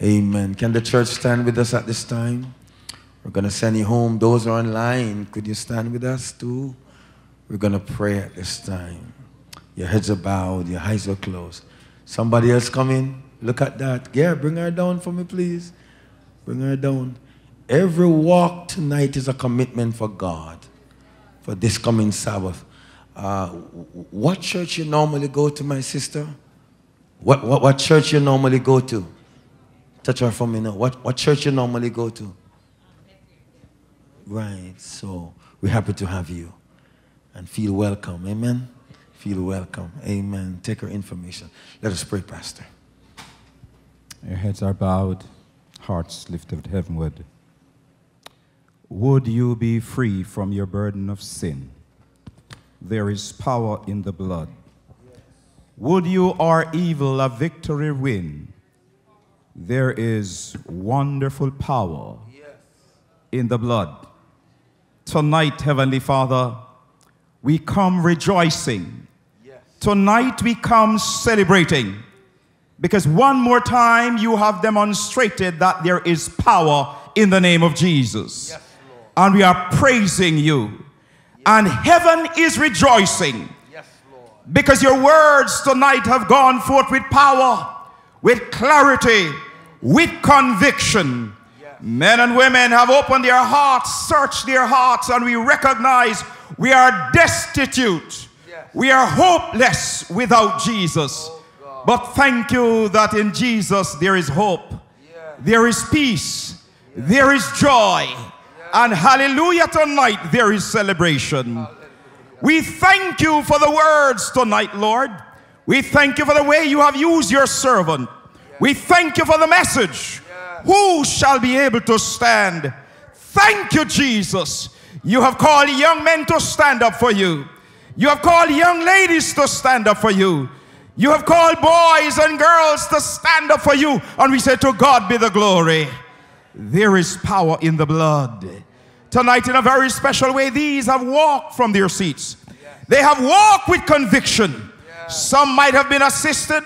Amen. Can the church stand with us at this time? We're going to send you home. Those are online. Could you stand with us too? We're going to pray at this time. Your heads are bowed, your eyes are closed. Somebody else coming? Look at that. Yeah, bring her down for me, please. Bring her down. Every walk tonight is a commitment for God for this coming Sabbath. Uh, what church you normally go to, my sister? What, what, what church you normally go to? Touch her for me now. What, what church you normally go to? Right. So we're happy to have you and feel welcome. Amen. Feel welcome. Amen. Take her information. Let us pray, Pastor. Your heads are bowed, hearts lifted heavenward. Would you be free from your burden of sin? There is power in the blood. Would you or evil a victory win? There is wonderful power in the blood. Tonight, Heavenly Father, we come rejoicing. Tonight we come celebrating because one more time you have demonstrated that there is power in the name of Jesus. Yes and we are praising you. And heaven is rejoicing because your words tonight have gone forth with power, with clarity, with conviction. Men and women have opened their hearts, searched their hearts, and we recognize we are destitute. We are hopeless without Jesus. Oh, but thank you that in Jesus there is hope, there is peace, there is joy. And hallelujah tonight, there is celebration. We thank you for the words tonight, Lord. We thank you for the way you have used your servant. We thank you for the message. Who shall be able to stand? Thank you, Jesus. You have called young men to stand up for you. You have called young ladies to stand up for you. You have called boys and girls to stand up for you, and we say, To God be the glory. There is power in the blood. Tonight, in a very special way, these have walked from their seats. They have walked with conviction. Some might have been assisted,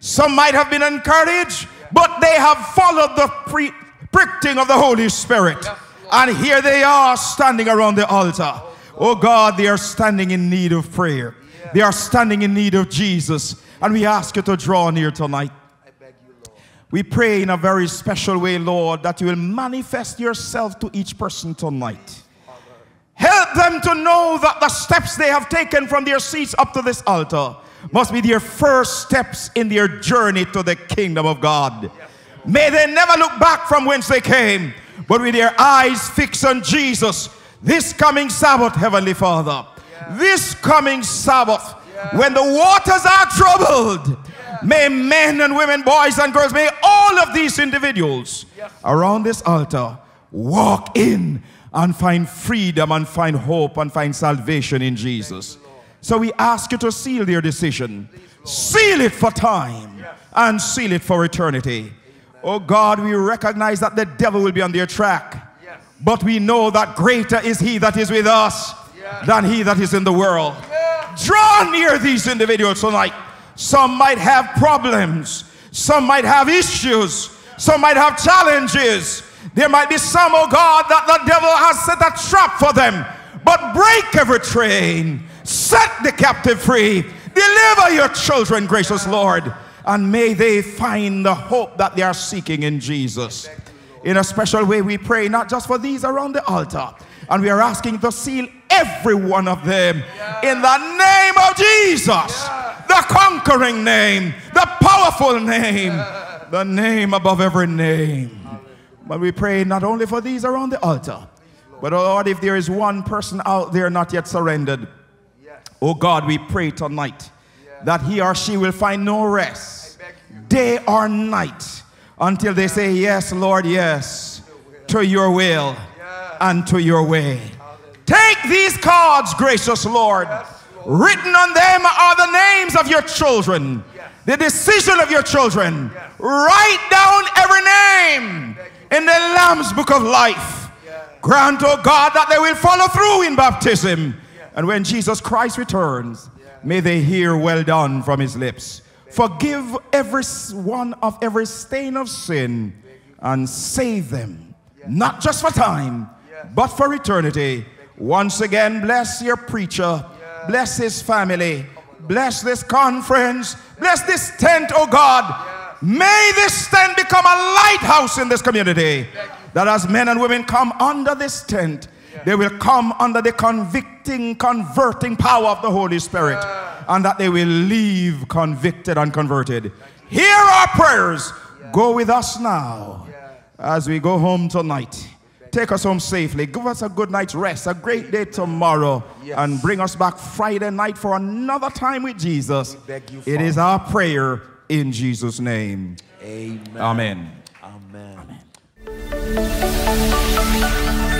some might have been encouraged, but they have followed the pre- pricking of the Holy Spirit. And here they are standing around the altar. Oh God, they are standing in need of prayer. They are standing in need of Jesus. And we ask you to draw near tonight. We pray in a very special way, Lord, that you will manifest yourself to each person tonight. Help them to know that the steps they have taken from their seats up to this altar must be their first steps in their journey to the kingdom of God. May they never look back from whence they came, but with their eyes fixed on Jesus this coming Sabbath, Heavenly Father. This coming Sabbath, when the waters are troubled, may men and women, boys and girls, may all of these individuals around this altar walk in and find freedom and find hope and find salvation in Jesus. So we ask you to seal their decision. Seal it for time and seal it for eternity. Oh God, we recognize that the devil will be on their track. But we know that greater is he that is with us than he that is in the world. Draw near these individuals tonight. Some might have problems, some might have issues, some might have challenges. There might be some, oh God, that the devil has set a trap for them. But break every train, set the captive free, deliver your children, gracious Lord, and may they find the hope that they are seeking in Jesus. In a special way, we pray not just for these around the altar, and we are asking to seal every one of them. In the name of Jesus, the conquering name, the powerful name, the name above every name. But we pray not only for these around the altar, but oh Lord, if there is one person out there not yet surrendered, oh God, we pray tonight that he or she will find no rest, day or night, until they say, Yes, Lord, yes, to your will and to your way. Take these cards, gracious Lord. Written on them are the names of your children, the decision of your children. Write down every name in the Lamb's book of life. Grant, oh God, that they will follow through in baptism. And when Jesus Christ returns, may they hear well done from his lips. Forgive every one of every stain of sin and save them, not just for time, but for eternity. Once again, bless your preacher, bless his family, bless this conference, bless this tent, oh God. May this tent become a lighthouse in this community. That as men and women come under this tent, they will come under the convicting, converting power of the Holy Spirit, and that they will leave convicted and converted. Hear our prayers. Go with us now as we go home tonight. Take us home safely. Give us a good night's rest, a great day tomorrow, and bring us back Friday night for another time with Jesus. beg you, It is our prayer in Jesus' name. Amen. Amen. Amen.